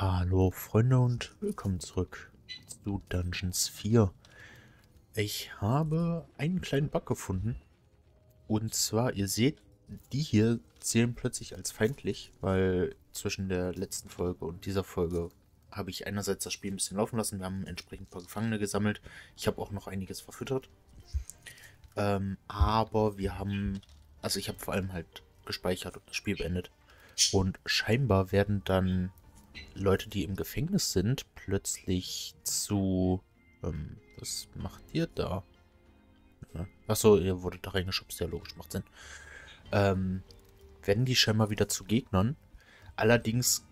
Hallo Freunde und willkommen zurück zu Dungeons 4. Ich habe einen kleinen Bug gefunden. Und zwar, ihr seht, die hier zählen plötzlich als feindlich, weil zwischen der letzten Folge und dieser Folge habe ich einerseits das Spiel ein bisschen laufen lassen. Wir haben entsprechend ein paar Gefangene gesammelt. Ich habe auch noch einiges verfüttert. Ähm, aber wir haben, also ich habe vor allem halt gespeichert und das Spiel beendet. Und scheinbar werden dann Leute, die im Gefängnis sind, plötzlich zu... Ähm, was macht ihr da? Ja. Achso, ihr wurdet da reingeschubst, ja logisch, macht Sinn. Ähm, werden die scheinbar wieder zu Gegnern. Allerdings,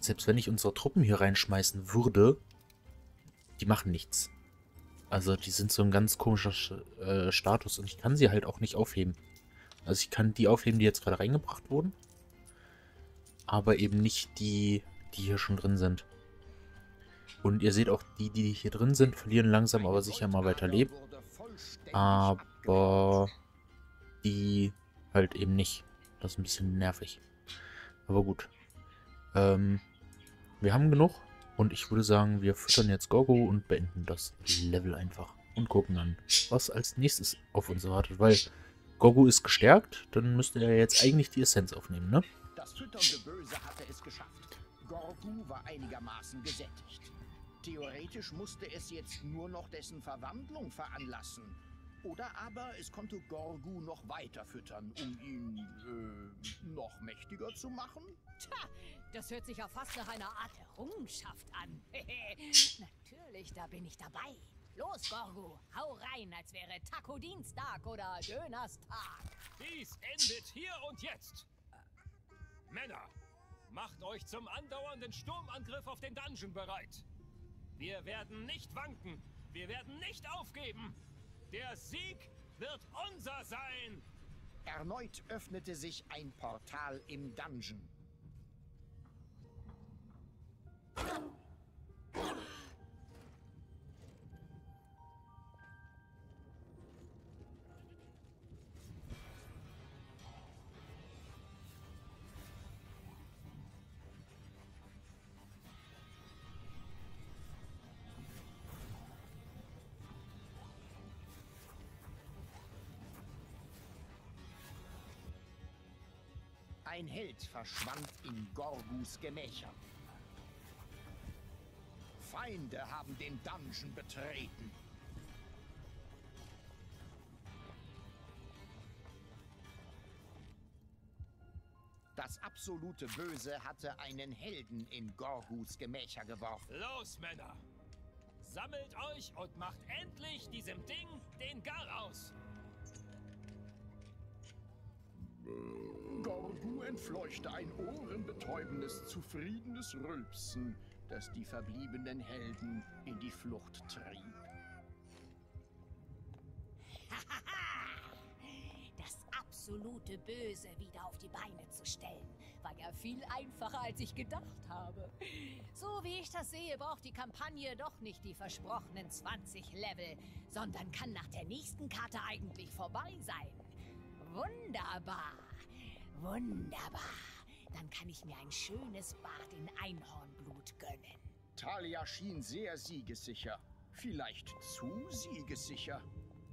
selbst wenn ich unsere Truppen hier reinschmeißen würde, die machen nichts. Also die sind so ein ganz komischer äh, Status und ich kann sie halt auch nicht aufheben. Also ich kann die aufheben, die jetzt gerade reingebracht wurden. Aber eben nicht die, die hier schon drin sind. Und ihr seht auch, die, die hier drin sind, verlieren langsam aber sicher mal weiter Leben. Aber die halt eben nicht. Das ist ein bisschen nervig. Aber gut. Ähm, wir haben genug. Und ich würde sagen, wir füttern jetzt Gogo und beenden das Level einfach. Und gucken dann, was als nächstes auf uns wartet. Weil Gogo ist gestärkt, dann müsste er jetzt eigentlich die Essenz aufnehmen, ne? Das fütternde Böse hatte es geschafft. Gorgu war einigermaßen gesättigt. Theoretisch musste es jetzt nur noch dessen Verwandlung veranlassen. Oder aber es konnte Gorgu noch weiter füttern, um ihn äh, noch mächtiger zu machen? Tja, das hört sich ja fast nach einer Art Errungenschaft an. Natürlich, da bin ich dabei. Los, Gorgu, hau rein, als wäre Taco-Dienstag oder Dönerstag. Dies endet hier und jetzt. Männer, macht euch zum andauernden Sturmangriff auf den Dungeon bereit. Wir werden nicht wanken. Wir werden nicht aufgeben. Der Sieg wird unser sein. Erneut öffnete sich ein Portal im Dungeon. Held verschwand in Gorgus Gemächern. Feinde haben den Dungeon betreten. Das absolute Böse hatte einen Helden in Gorgus Gemächer geworfen. Los, Männer! Sammelt euch und macht endlich diesem Ding den Gar aus! Gorgu entfleuchte ein ohrenbetäubendes, zufriedenes Rülpsen, das die verbliebenen Helden in die Flucht trieb. Das absolute Böse wieder auf die Beine zu stellen, war ja viel einfacher, als ich gedacht habe. So wie ich das sehe, braucht die Kampagne doch nicht die versprochenen 20 Level, sondern kann nach der nächsten Karte eigentlich vorbei sein. Wunderbar. Wunderbar. Dann kann ich mir ein schönes Bad in Einhornblut gönnen. Talia schien sehr siegessicher. Vielleicht zu siegessicher.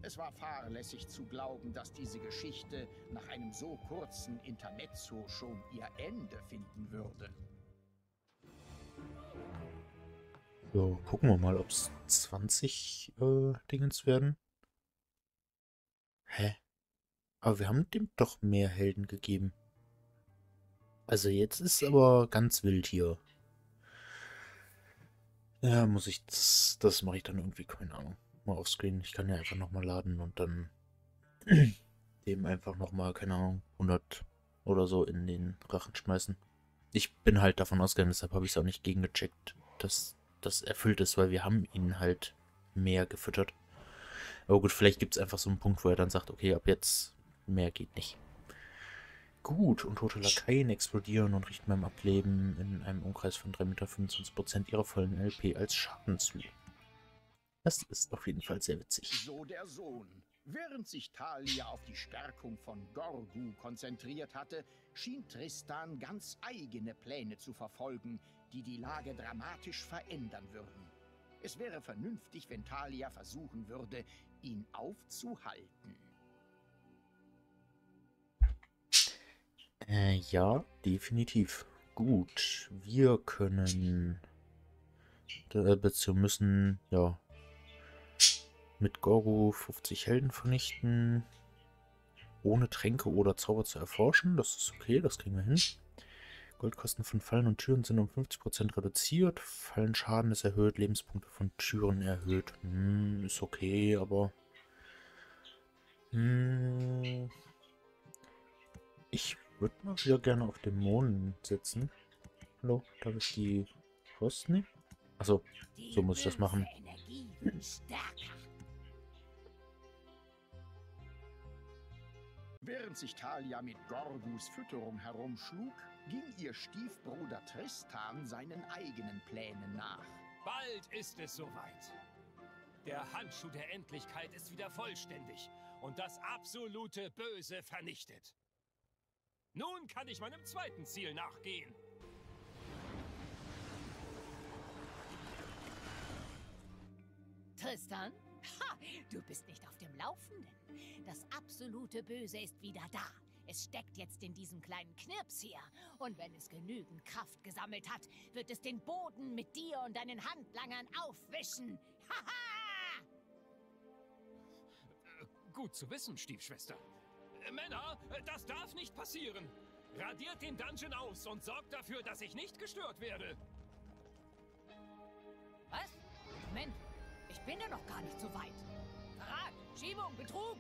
Es war fahrlässig zu glauben, dass diese Geschichte nach einem so kurzen Intermezzo schon ihr Ende finden würde. So, gucken wir mal, ob es 20 äh, Dingens werden. Hä? Aber wir haben dem doch mehr Helden gegeben. Also jetzt ist aber ganz wild hier. Ja, muss ich, das, das mache ich dann irgendwie, keine Ahnung, mal offscreen. Ich kann ja einfach nochmal laden und dann dem einfach nochmal, keine Ahnung, 100 oder so in den Rachen schmeißen. Ich bin halt davon ausgegangen, deshalb habe ich es auch nicht gegengecheckt, dass das erfüllt ist, weil wir haben ihn halt mehr gefüttert. Aber gut, vielleicht gibt es einfach so einen Punkt, wo er dann sagt, okay, ab jetzt mehr geht nicht. Gut, und tote Lakaien explodieren und richten beim Ableben in einem Umkreis von 3,25 Meter 25% ihrer vollen LP als Schaden zu. Das ist auf jeden Fall sehr witzig. So der Sohn. Während sich Talia auf die Stärkung von Gorgu konzentriert hatte, schien Tristan ganz eigene Pläne zu verfolgen, die die Lage dramatisch verändern würden. Es wäre vernünftig, wenn Talia versuchen würde, ihn aufzuhalten. Äh, ja, definitiv. Gut, wir können... Äh, beziehungsweise müssen, ja, mit Gorgo 50 Helden vernichten, ohne Tränke oder Zauber zu erforschen. Das ist okay, das kriegen wir hin. Goldkosten von Fallen und Türen sind um 50% reduziert. Fallenschaden ist erhöht, Lebenspunkte von Türen erhöht. Hm, ist okay, aber... Hm, ich würde mal wieder gerne auf Dämonen sitzen. Hallo, darf ich die rausnehmen? Achso, so muss ich das machen. Während sich Talia mit Gorgus Fütterung herumschlug, ging ihr Stiefbruder Tristan seinen eigenen Plänen nach. Bald ist es soweit. Der Handschuh der Endlichkeit ist wieder vollständig und das absolute Böse vernichtet. Nun kann ich meinem zweiten Ziel nachgehen. Tristan? Ha! Du bist nicht auf dem Laufenden. Das absolute Böse ist wieder da. Es steckt jetzt in diesem kleinen Knirps hier. Und wenn es genügend Kraft gesammelt hat, wird es den Boden mit dir und deinen Handlangern aufwischen. Haha! Gut zu wissen, Stiefschwester. Äh, Männer, äh, das darf nicht passieren. Radiert den Dungeon aus und sorgt dafür, dass ich nicht gestört werde. Was? Moment, ich bin ja noch gar nicht so weit. Verrat, Schiebung, Betrug.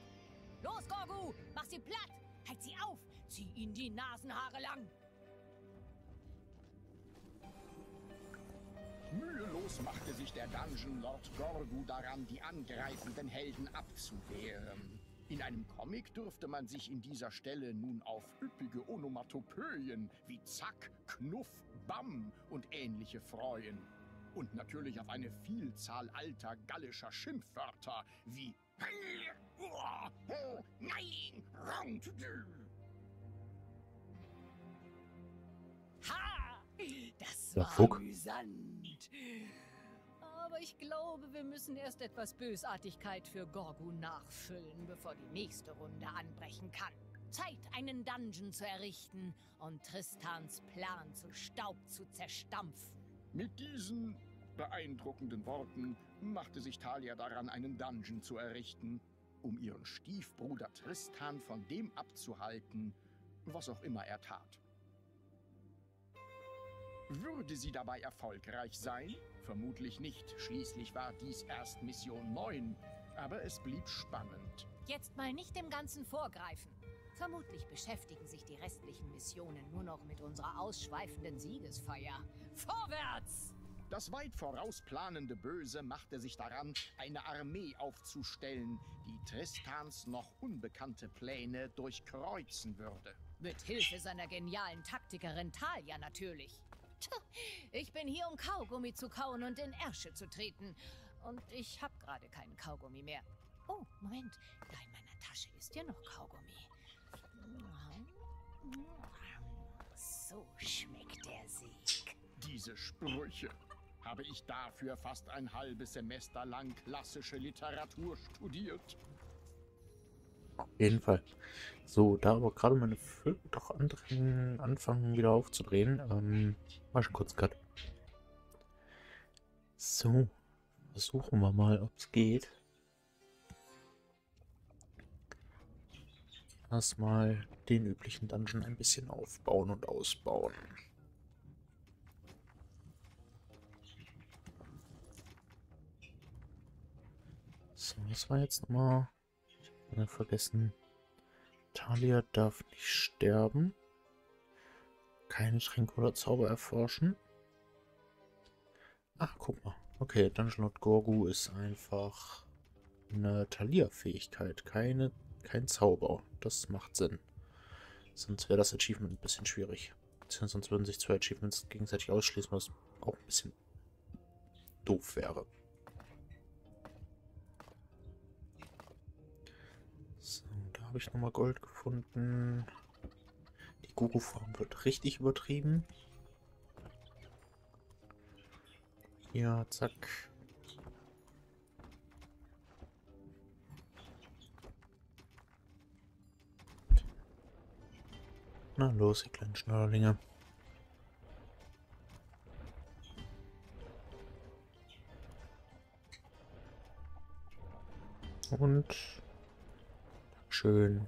Los, Gorgu, mach sie platt. Halt sie auf. Zieh ihnen die Nasenhaare lang. Mühelos machte sich der Dungeon Lord Gorgu daran, die angreifenden Helden abzuwehren. In einem Comic dürfte man sich in dieser Stelle nun auf üppige Onomatopoeien wie Zack, Knuff, Bam und ähnliche freuen. Und natürlich auf eine Vielzahl alter gallischer Schimpfwörter wie Nein, wrong to do. Ha! Das war amüsant. Aber ich glaube, wir müssen erst etwas Bösartigkeit für Gorgu nachfüllen, bevor die nächste Runde anbrechen kann. Zeit, einen Dungeon zu errichten und Tristans Plan zu Staub zu zerstampfen. Mit diesen beeindruckenden Worten machte sich Talia daran, einen Dungeon zu errichten, um ihren Stiefbruder Tristan von dem abzuhalten, was auch immer er tat. Würde sie dabei erfolgreich sein? Vermutlich nicht, schließlich war dies erst Mission 9, aber es blieb spannend. Jetzt mal nicht dem Ganzen vorgreifen. Vermutlich beschäftigen sich die restlichen Missionen nur noch mit unserer ausschweifenden Siegesfeier. Vorwärts! Das weit vorausplanende Böse machte sich daran, eine Armee aufzustellen, die Tristans noch unbekannte Pläne durchkreuzen würde. Mit Hilfe seiner genialen Taktikerin Talia natürlich. Ich bin hier, um Kaugummi zu kauen und in Ärsche zu treten. Und ich habe gerade keinen Kaugummi mehr. Oh, Moment. Da in meiner Tasche ist ja noch Kaugummi. So schmeckt der Sieg. Diese Sprüche. Habe ich dafür fast ein halbes Semester lang klassische Literatur studiert? Auf jeden Fall. So, da aber gerade meine Vögel doch anderen anfangen wieder aufzudrehen, ähm, mach ich kurz Cut. So, versuchen wir mal, ob es geht. Erstmal den üblichen Dungeon ein bisschen aufbauen und ausbauen. So, was war jetzt nochmal? Habe vergessen. Talia darf nicht sterben. Keine Tränke oder Zauber erforschen. Ach, guck mal. Okay, Dungeon Lord Gorgu ist einfach eine Talia-Fähigkeit. Kein Zauber. Das macht Sinn. Sonst wäre das Achievement ein bisschen schwierig. Beziehungsweise Sonst würden sich zwei Achievements gegenseitig ausschließen, was auch ein bisschen doof wäre. Habe ich nochmal Gold gefunden. Die Guru-Form wird richtig übertrieben. Hier, zack. Na los, ihr kleinen Schnörlinge. Und schön.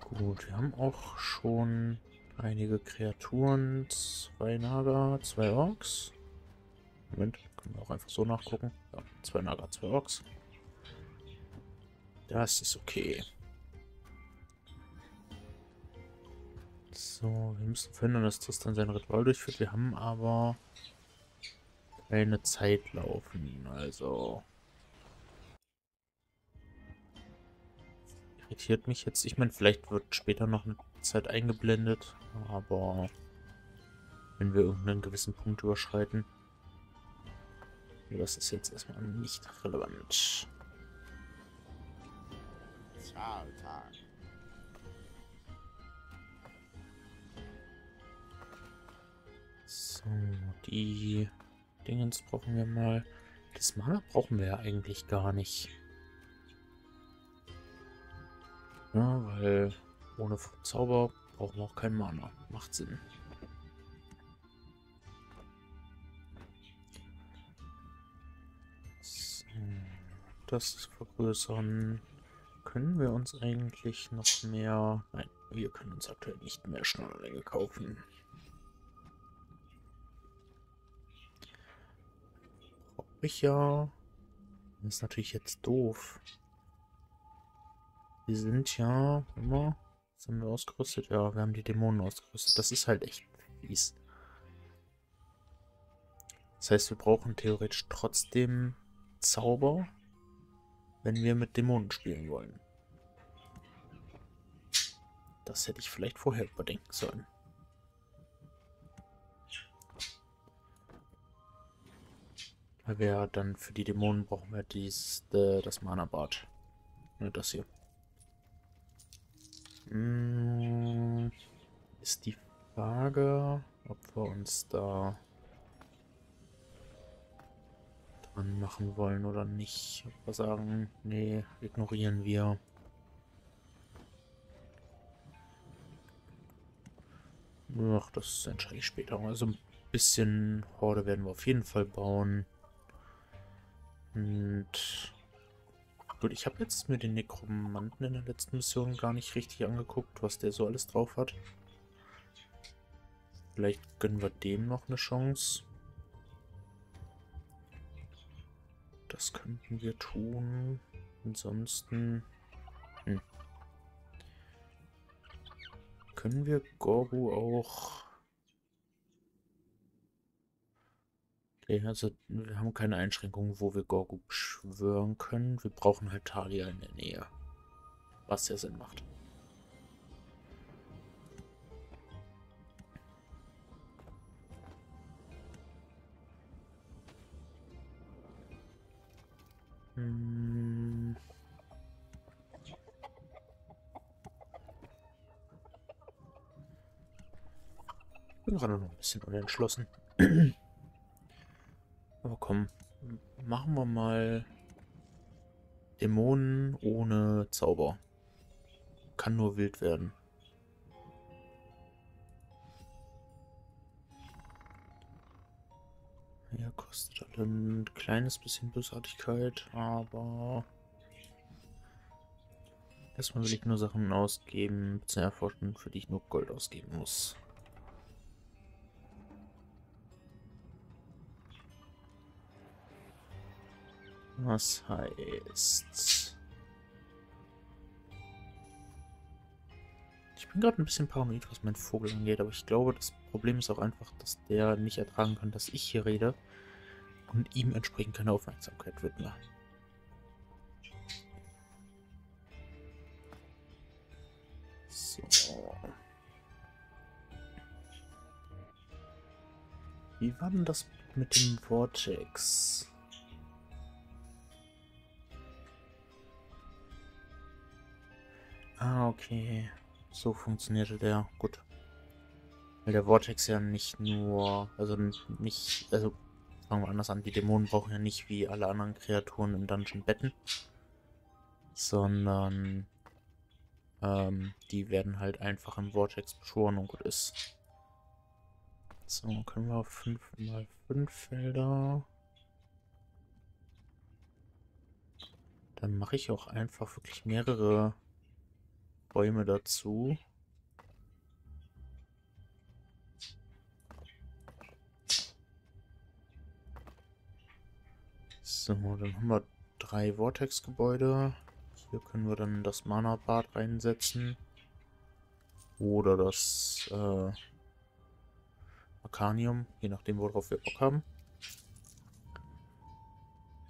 Gut, wir haben auch schon einige Kreaturen. Zwei Naga, zwei Orks. Moment, können wir auch einfach so nachgucken. Ja, zwei Naga, zwei Orks. Das ist okay. So, wir müssen verhindern, dass Tristan sein Ritual durchführt. Wir haben aber keine Zeit laufen. Also irritiert mich jetzt. Ich meine, vielleicht wird später noch eine Zeit eingeblendet, aber wenn wir irgendeinen gewissen Punkt überschreiten, das ist jetzt erstmal nicht relevant. So, die Dingens brauchen wir mal. Das Mana brauchen wir ja eigentlich gar nicht. Ja, weil ohne Zauber brauchen wir auch keinen Mana. Macht Sinn. Das vergrößern. Können wir uns eigentlich noch mehr... Nein, wir können uns aktuell nicht mehr Schnurrlänge kaufen. Brauche ich ja... Das ist natürlich jetzt doof. Wir sind ja immer. Was haben wir ausgerüstet? Ja, wir haben die Dämonen ausgerüstet. Das ist halt echt fies. Das heißt, wir brauchen theoretisch trotzdem Zauber, wenn wir mit Dämonen spielen wollen. Das hätte ich vielleicht vorher überdenken sollen. Weil wir dann für die Dämonen brauchen wir dies, äh, das Mana-Bad. Das hier. Hm, ist die Frage, ob wir uns da dran machen wollen oder nicht. Ob wir sagen, nee, ignorieren wir. Ach, das entscheide ich später. Also ein bisschen Horde werden wir auf jeden Fall bauen. Und Gut, ich habe jetzt mir den Nekromanten in der letzten Mission gar nicht richtig angeguckt, was der so alles drauf hat. Vielleicht gönnen wir dem noch eine Chance. Das könnten wir tun. Ansonsten... Hm. Können wir Gorbu auch Okay, also wir haben keine Einschränkungen, wo wir Gorgu beschwören können. Wir brauchen halt Talia in der Nähe. Was ja Sinn macht. Hm. Bin gerade noch ein bisschen unentschlossen. Aber komm, machen wir mal Dämonen ohne Zauber. Kann nur wild werden. Ja, kostet ein kleines bisschen Bösartigkeit, aber erstmal will ich nur Sachen ausgeben, zu erforschen, für die ich nur Gold ausgeben muss. Was heißt... Ich bin gerade ein bisschen paranoid, was mein Vogel angeht, aber ich glaube, das Problem ist auch einfach, dass der nicht ertragen kann, dass ich hier rede und ihm entsprechend keine Aufmerksamkeit widme. So. Wie war denn das mit dem Vortex? Ah, okay. So funktionierte der. Gut. Weil der Vortex ja nicht nur, also nicht, also fangen wir anders an, die Dämonen brauchen ja nicht wie alle anderen Kreaturen im Dungeon Betten, sondern ähm, die werden halt einfach im Vortex beschworen und gut ist. So, können wir auf 5 mal 5 Felder. Dann mache ich auch einfach wirklich mehrere Bäume dazu. So, dann haben wir drei Vortex-Gebäude. Hier können wir dann das Mana-Bad reinsetzen. Oder das äh, Arcanium, je nachdem, worauf wir Bock haben.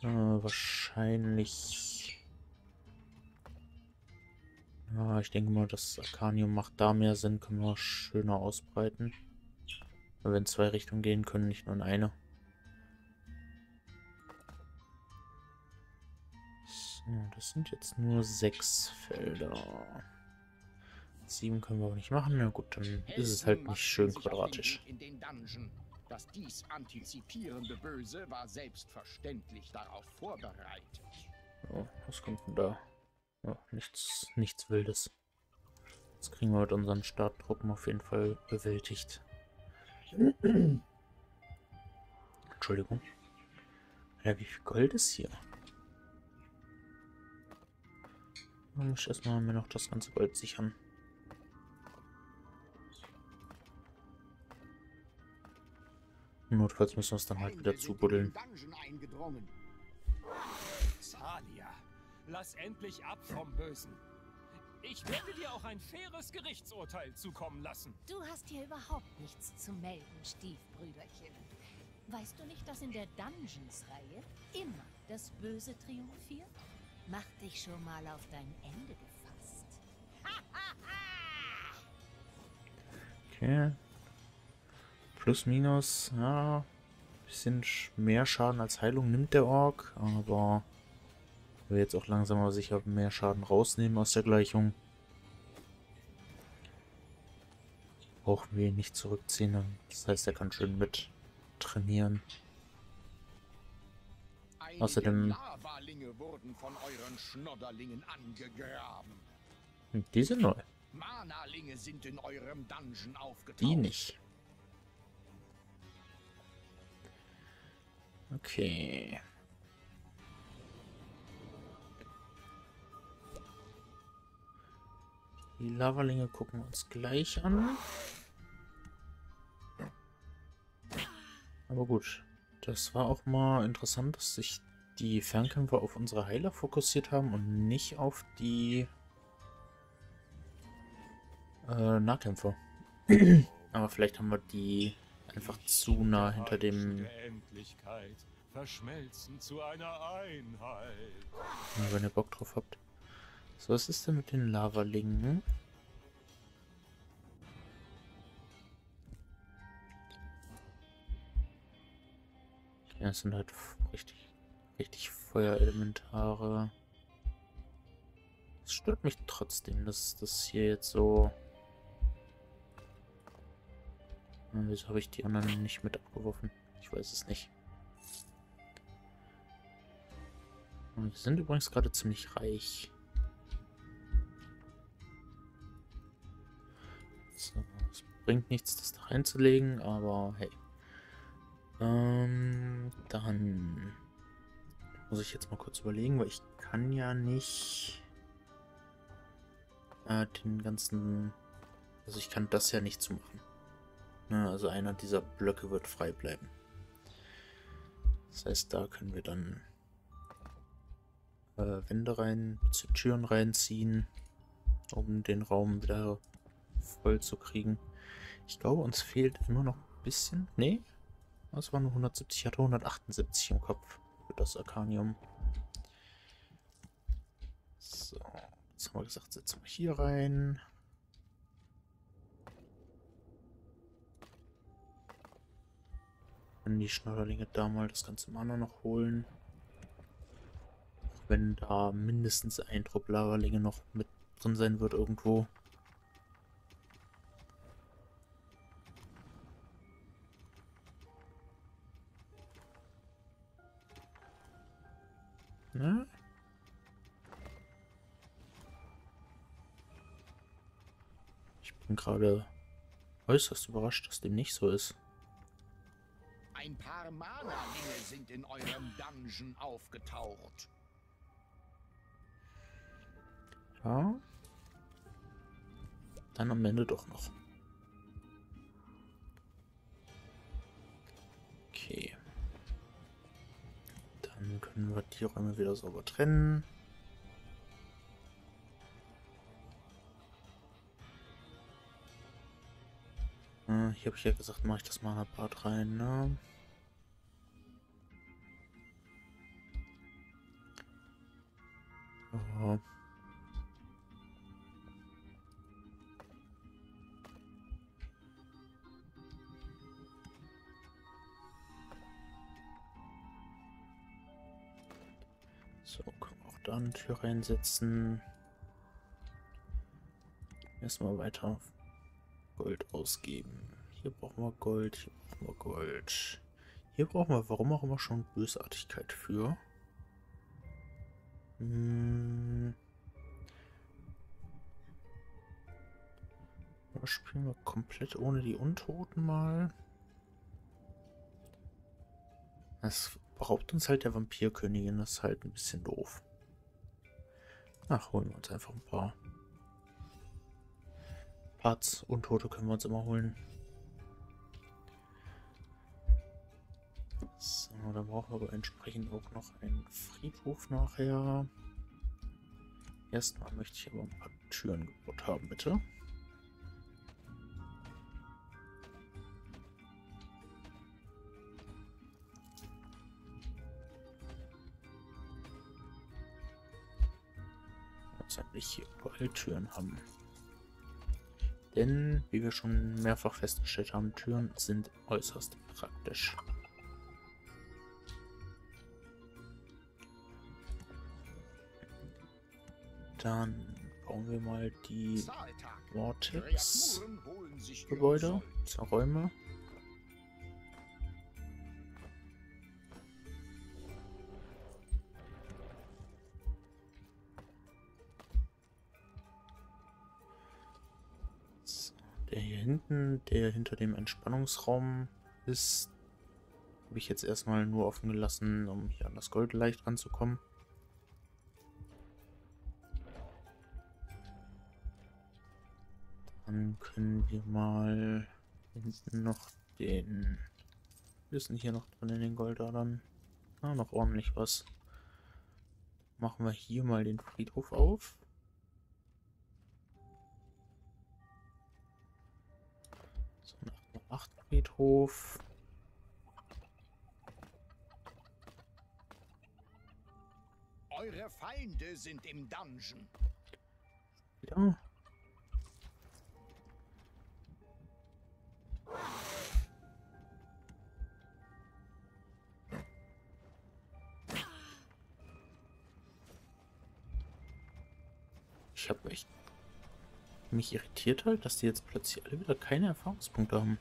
Äh, wahrscheinlich... Ja, ich denke mal, das Arcanium macht da mehr Sinn, können wir schöner ausbreiten. Weil wir in zwei Richtungen gehen können, nicht nur in eine. So, das sind jetzt nur sechs Felder. Sieben können wir aber nicht machen. Na gut, dann ist es halt nicht schön quadratisch. Das dies antizipierende Böse war selbstverständlich darauf vorbereitet. Was kommt denn da? Oh, nichts, nichts Wildes. Das kriegen wir mit unseren Starttruppen auf jeden Fall bewältigt. Entschuldigung. Ja, wie viel Gold ist hier? Dann muss ich erstmal mir noch das ganze Gold sichern. Notfalls müssen wir es dann halt wieder zubuddeln. Salia, lass endlich ab vom Bösen. Ich werde dir auch ein faires Gerichtsurteil zukommen lassen. Du hast hier überhaupt nichts zu melden, Stiefbrüderchen. Weißt du nicht, dass in der Dungeons-Reihe immer das Böse triumphiert? Mach dich schon mal auf dein Ende gefasst. okay. Plus, minus, ja. Bisschen mehr Schaden als Heilung nimmt der Ork, aber wir jetzt auch langsam aber sicher mehr Schaden rausnehmen aus der Gleichung. Brauchen wir ihn nicht zurückziehen. Das heißt, er kann schön mit trainieren. Außerdem- wurden von euren Schnodderlingen angegraben. Die sind neu. Sind in eurem Dungeon aufgetaucht. Die nicht. Okay. Die Lavalinge gucken wir uns gleich an. Aber gut. Das war auch mal interessant, dass sich die Fernkämpfer auf unsere Heiler fokussiert haben und nicht auf die äh, Nahkämpfer. Aber vielleicht haben wir die einfach zu nah hinter dem, verschmelzen zu einer Einheit. Ja, wenn ihr Bock drauf habt. So, was ist denn mit den Lavalingen? Okay, das sind halt richtig, richtig Feuerelementare. Es stört mich trotzdem, dass das hier jetzt so... Wieso habe ich die anderen nicht mit abgeworfen? Ich weiß es nicht. Wir sind übrigens gerade ziemlich reich. So, es bringt nichts, das da reinzulegen, aber hey. Ähm, dann muss ich jetzt mal kurz überlegen, weil ich kann ja nicht äh, den ganzen... Also ich kann das ja nicht zumachen. Ne, also einer dieser Blöcke wird frei bleiben. Das heißt, da können wir dann äh, Wände rein, Türen reinziehen, um den Raum wieder voll zu kriegen. Ich glaube, uns fehlt immer noch ein bisschen. Nee, das war nur 170. Ich hatte 178 im Kopf für das Arcanium. So, jetzt haben wir gesagt, setzen wir hier rein. Können die Schneiderlinge da mal das ganze Mana noch holen. Auch wenn da mindestens ein Trupp Lavalinge noch mit drin sein wird irgendwo. Ne? Ich bin gerade äußerst überrascht, dass dem nicht so ist. Ein paar Mana-Dinge sind in eurem Dungeon aufgetaucht. Ja. Dann am Ende doch noch. Dann können wir die Räume wieder sauber trennen. Äh, hier habe ich ja gesagt, mache ich das mal in ein Bad rein, ne? Oh. So, können wir auch da eine Tür reinsetzen. Erstmal weiter Gold ausgeben. Hier brauchen wir Gold, hier brauchen wir Gold. Hier brauchen wir, warum auch immer, schon Bösartigkeit für. Hm. Da spielen wir komplett ohne die Untoten mal. Das beraubt uns halt der Vampirkönigin, das ist halt ein bisschen doof. Ach, holen wir uns einfach ein paar. Parts, Untote können wir uns immer holen. So, dann brauchen wir aber entsprechend auch noch einen Friedhof nachher. Erstmal möchte ich aber ein paar Türen gebaut haben, bitte. Jetzt hier überall Türen haben. Denn, wie wir schon mehrfach festgestellt haben, Türen sind äußerst praktisch. Dann bauen wir mal die Vortex-Gebäude, Räume. Der hinter dem Entspannungsraum ist, habe ich jetzt erstmal nur offen gelassen, um hier an das Gold leicht ranzukommen. Dann können wir mal hinten noch den... Wir sind hier noch drin in den Goldadern. Ah, noch ordentlich was. Machen wir hier mal den Friedhof auf. Nachtfriedhof. Eure Feinde sind im Dungeon. Ja. Ich habe echt mich irritiert halt, dass die jetzt plötzlich alle wieder keine Erfahrungspunkte haben.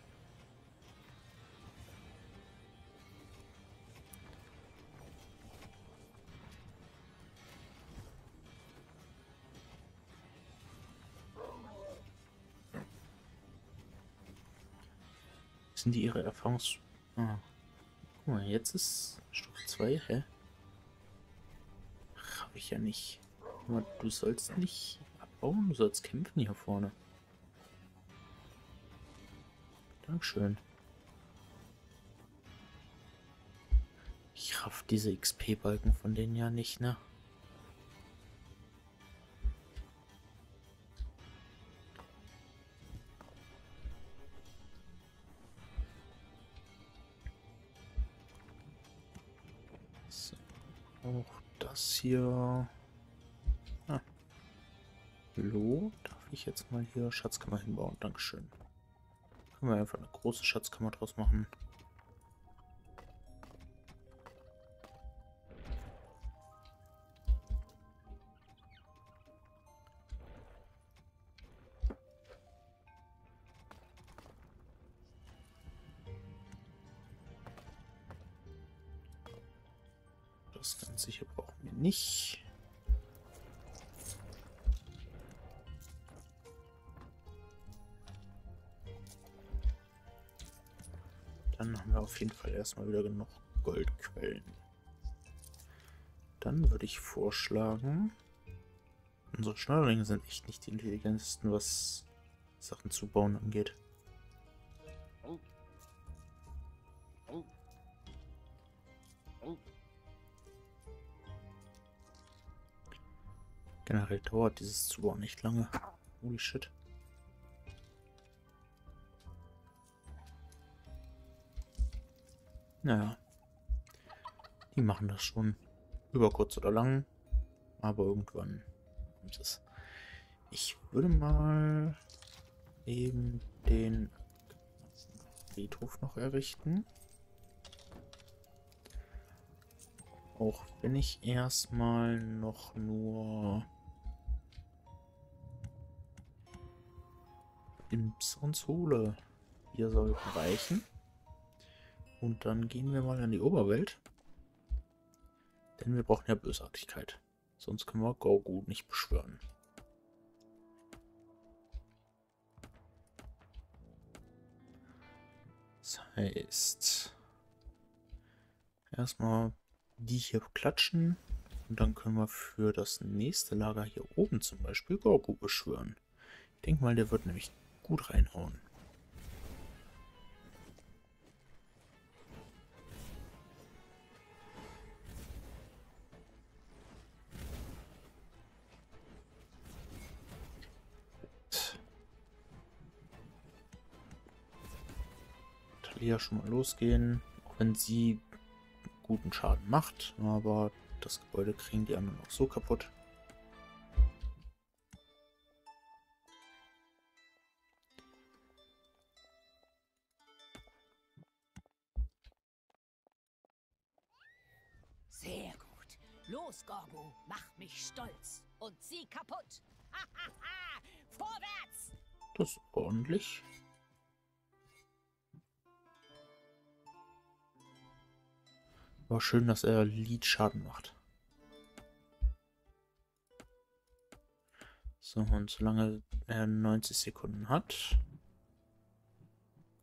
Sind die ihre Erfahrungs... Ah. Guck mal, jetzt ist Stufe 2, hä? Habe ich ja nicht. Du sollst nicht abbauen, du sollst kämpfen hier vorne. Dankeschön. Ich raff diese XP-Balken von denen ja nicht, ne? Hier. Hallo? Darf ich jetzt mal hier Schatzkammer hinbauen? Dankeschön. Können wir einfach eine große Schatzkammer draus machen. Wieder genug Goldquellen. Dann würde ich vorschlagen, unsere Schneiderlinge sind echt nicht die intelligentesten, was Sachen zu bauen angeht. Generell dauert dieses Zubauen nicht lange. Holy shit. Naja. Die machen das schon. Über kurz oder lang. Aber irgendwann kommt es. Ich würde mal eben den Friedhof noch errichten. Auch wenn ich erstmal noch nur Imps hole. Hier soll reichen. Und dann gehen wir mal an die Oberwelt. Denn wir brauchen ja Bösartigkeit. Sonst können wir Gorgu nicht beschwören. Das heißt, erstmal die hier klatschen und dann können wir für das nächste Lager hier oben zum Beispiel Gorgu beschwören. Ich denke mal, der wird nämlich gut reinhauen. Talia schon mal losgehen, auch wenn sie guten Schaden macht, aber das Gebäude kriegen die anderen auch so kaputt. Sehr gut. Los, Gorgo, mach mich stolz und zieh kaputt. Vorwärts! Das ist ordentlich. War schön, dass er Lied Schaden macht. So, und solange er 90 Sekunden hat,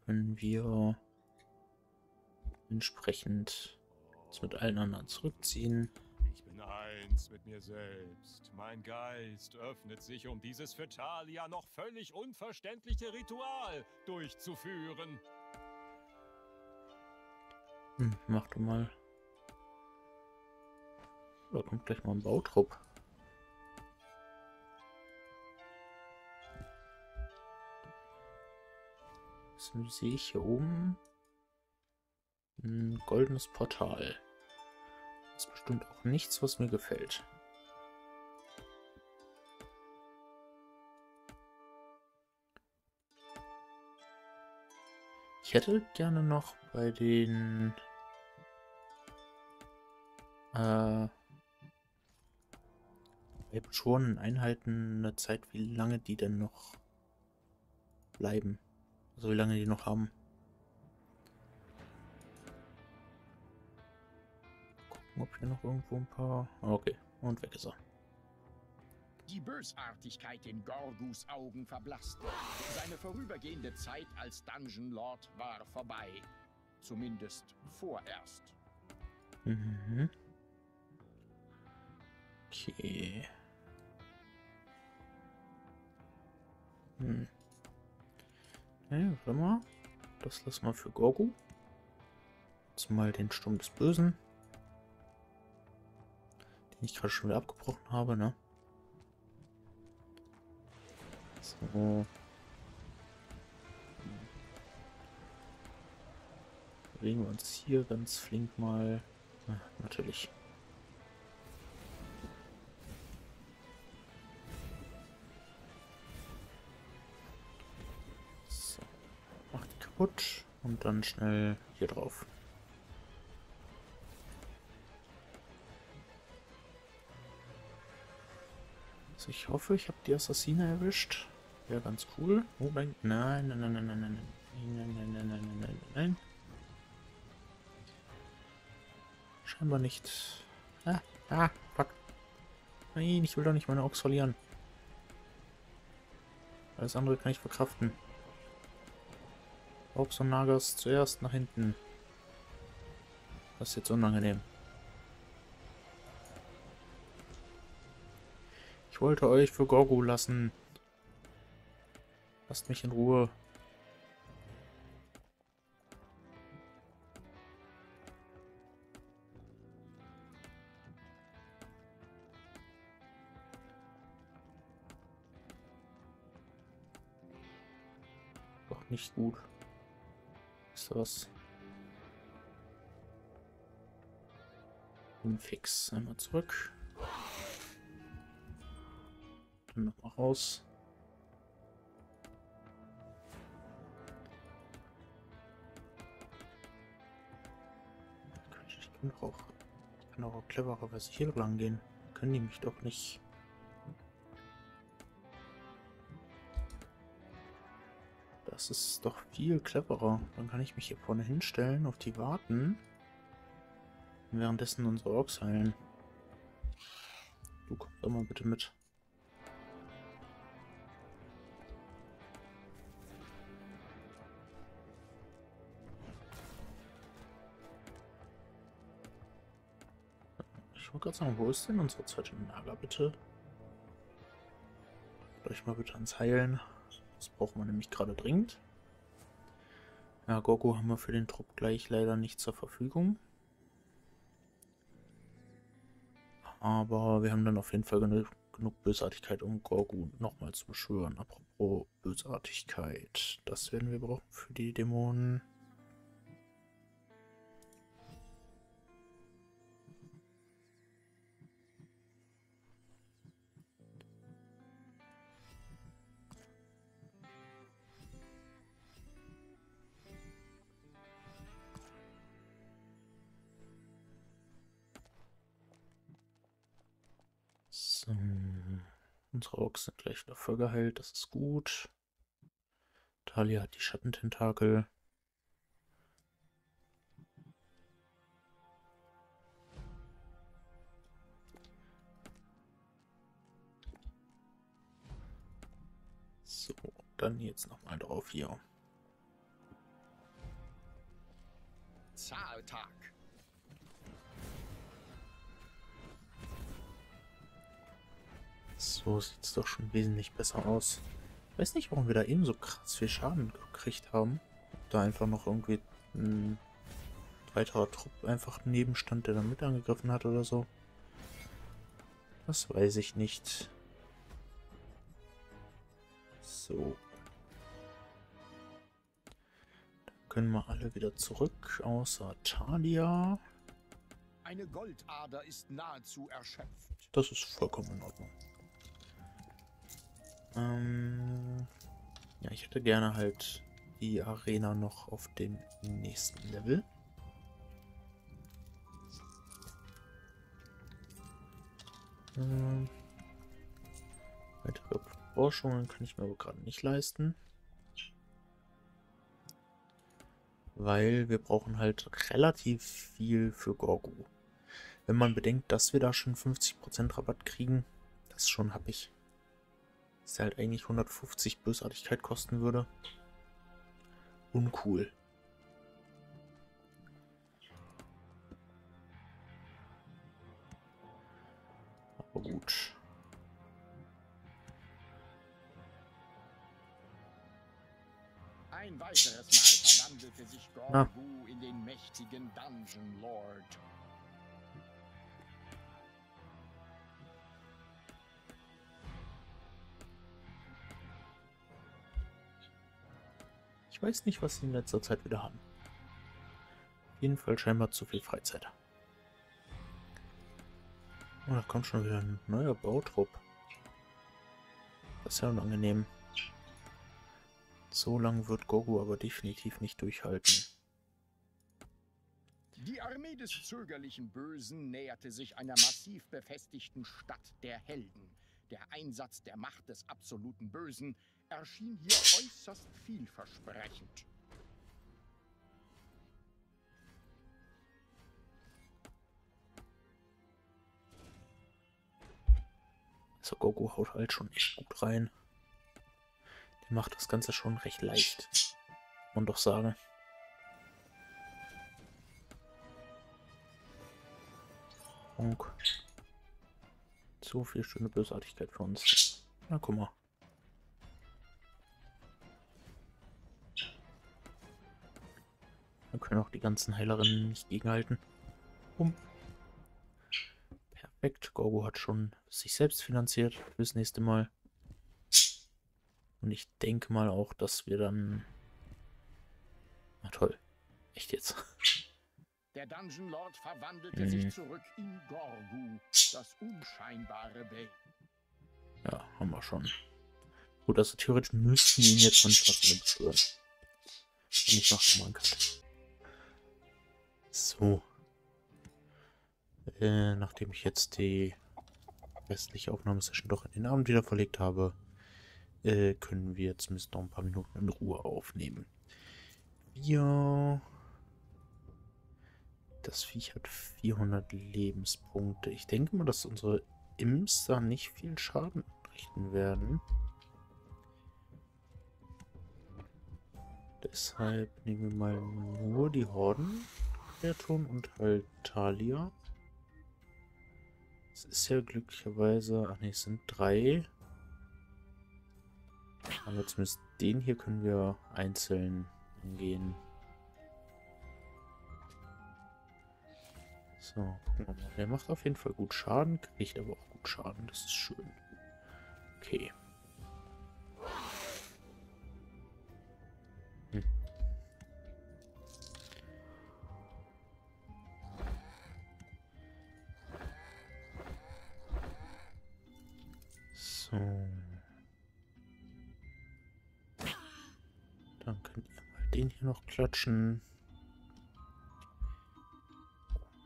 können wir entsprechend uns mit allen anderen zurückziehen. Ich bin eins mit mir selbst. Mein Geist öffnet sich, um dieses für Talia noch völlig unverständliche Ritual durchzuführen. Hm, mach du mal. Da kommt gleich mal ein Bautrupp. Was sehe ich hier oben? Ein goldenes Portal. Das ist bestimmt auch nichts, was mir gefällt. Ich hätte gerne noch bei den äh, bei beschworenen Einheiten eine Zeit, wie lange die denn noch bleiben. Also wie lange die noch haben. Gucken, ob hier noch irgendwo ein paar... Okay, und weg ist er. Die Bösartigkeit in Gorgus Augen verblasste. Seine vorübergehende Zeit als Dungeon Lord war vorbei. Zumindest vorerst. Mhm. Okay. Hm. Ne, warte mal. Das lassen wir für Gorgu. Jetzt mal den Sturm des Bösen. Den ich gerade schon wieder abgebrochen habe, ne? So. Bewegen wir uns hier ganz flink mal. Ah, natürlich. Kaputt und dann schnell hier drauf. Also ich hoffe, ich habe die Assassine erwischt. Wäre ganz cool. Oh nein, nein, nein, nein, nein, nein, nein, nein, nein, nein, nein, nein, nein, nein. Scheinbar nicht. Ah, ah, fuck. Nein, ich will doch nicht meine Ochs verlieren. Alles andere kann ich verkraften. Ochs und Nagas zuerst nach hinten. Das ist jetzt unangenehm. Ich wollte euch für Gorgo lassen. Lasst mich in Ruhe. Doch nicht gut. Was? Fix. Einmal zurück. Dann nochmal raus. Ich kann doch auch, ich kann auch clevererweise hier lang gehen. Können die mich doch nicht. Das ist doch viel cleverer. Dann kann ich mich hier vorne hinstellen, auf die warten. Und währenddessen unsere Orks heilen. Du komm doch mal bitte mit. Ich wollte gerade sagen, wo ist denn unsere zweite Nager, bitte? Euch mal bitte ans Heilen. Das braucht man nämlich gerade dringend. Ja, Gogo haben wir für den Trupp gleich leider nicht zur Verfügung. Aber wir haben dann auf jeden Fall genug, genug Bösartigkeit, um Gorgu nochmal zu beschwören. Apropos Bösartigkeit. Das werden wir brauchen für die Dämonen. Orks sind gleich wieder voll geheilt, das ist gut. Talia hat die Schattententakel. So, dann jetzt nochmal drauf hier. Zahltag. So sieht es doch schon wesentlich besser aus. Ich weiß nicht, warum wir da eben so krass viel Schaden gekriegt haben. Ob da einfach noch irgendwie ein weiterer Trupp einfach nebenstand, der dann mit angegriffen hat oder so. Das weiß ich nicht. So. Dann können wir alle wieder zurück, außer Talia. Eine Goldader ist nahezu erschöpft. Das ist vollkommen in Ordnung. Ähm, ja, ich hätte gerne halt die Arena noch auf dem nächsten Level. Ähm, weitere Forschungen kann ich mir aber gerade nicht leisten. Weil wir brauchen halt relativ viel für Gorgu. Wenn man bedenkt, dass wir da schon 50% Rabatt kriegen, das schon hab ich. Dass der halt eigentlich 150 Bösartigkeit kosten würde. Uncool. Aber gut. Ein weiteres Mal verwandelte sich Ah. Gorgu in den mächtigen Dungeon Lord. Ich weiß nicht, was sie in letzter Zeit wieder haben. Auf jeden Fall scheinbar zu viel Freizeit. Oh, da kommt schon wieder ein neuer Bautrupp. Das ist ja unangenehm. So lange wird Gogu aber definitiv nicht durchhalten. Die Armee des zögerlichen Bösen näherte sich einer massiv befestigten Stadt der Helden. Der Einsatz der Macht des absoluten Bösen erschien hier äußerst vielversprechend. Also Goku haut halt schon echt gut rein. Der macht das Ganze schon recht leicht. Man doch sagen. Und so viel schöne Bösartigkeit für uns. Na, guck mal. Dann können auch die ganzen Heilerinnen nicht gegenhalten. Um. Perfekt. Gorgo hat schon sich selbst finanziert fürs nächste Mal. Und ich denke mal auch, dass wir dann... Na toll. Echt jetzt. Der Dungeon Lord verwandelte Mhm. sich zurück in Gorgu, das unscheinbare Bay. Ja, haben wir schon. Gut, also theoretisch müssten wir ihn jetzt schon fast beschwören. Wenn ich noch mal kann. So. Äh, nachdem ich jetzt die restliche Aufnahmesession doch in den Abend wieder verlegt habe, äh, können wir zumindest noch ein paar Minuten in Ruhe aufnehmen. Wir... Das Viech hat 400 Lebenspunkte. Ich denke mal, dass unsere Imps da nicht viel Schaden richten werden. Deshalb nehmen wir mal nur die Horden-Kreaturen und halt Talia. Es ist ja glücklicherweise... Ach ne, es sind drei. Aber zumindest den hier können wir einzeln angehen. So, gucken wir mal. Der macht auf jeden Fall gut Schaden, kriegt aber auch gut Schaden. Das ist schön. Okay. So. Dann könnt ihr mal den hier noch klatschen.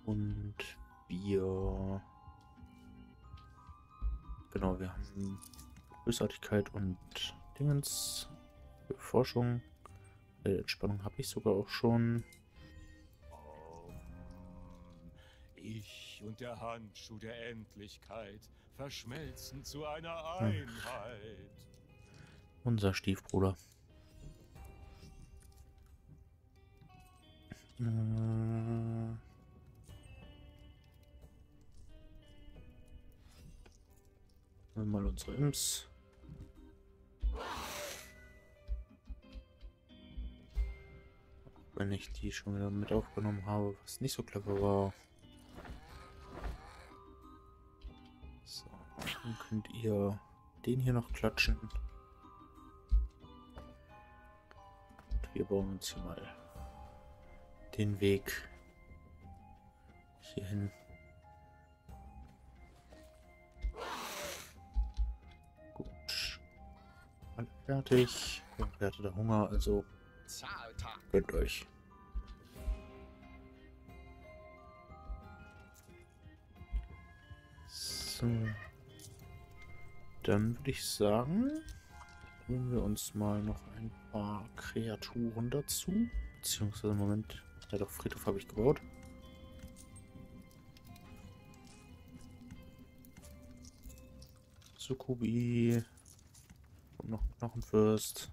Und wir... Genau, wir haben Bösartigkeit und Dingens Forschung. Äh, Entspannung habe ich sogar auch schon. Ich und der Handschuh der Endlichkeit verschmelzen zu einer. Einheit. Unser Stiefbruder. Äh, mal unsere Imps. Wenn ich die schon wieder mit aufgenommen habe, was nicht so clever war. Dann könnt ihr den hier noch klatschen. Und wir bauen uns hier mal den Weg hierhin. Gut. Alle fertig. Ja, wer hatte da Hunger, also gönnt euch. So. Dann würde ich sagen, holen wir uns mal noch ein paar Kreaturen dazu. Beziehungsweise, Moment, ja doch, Friedhof habe ich gebaut. Sukubi. Und noch Knochenfürst.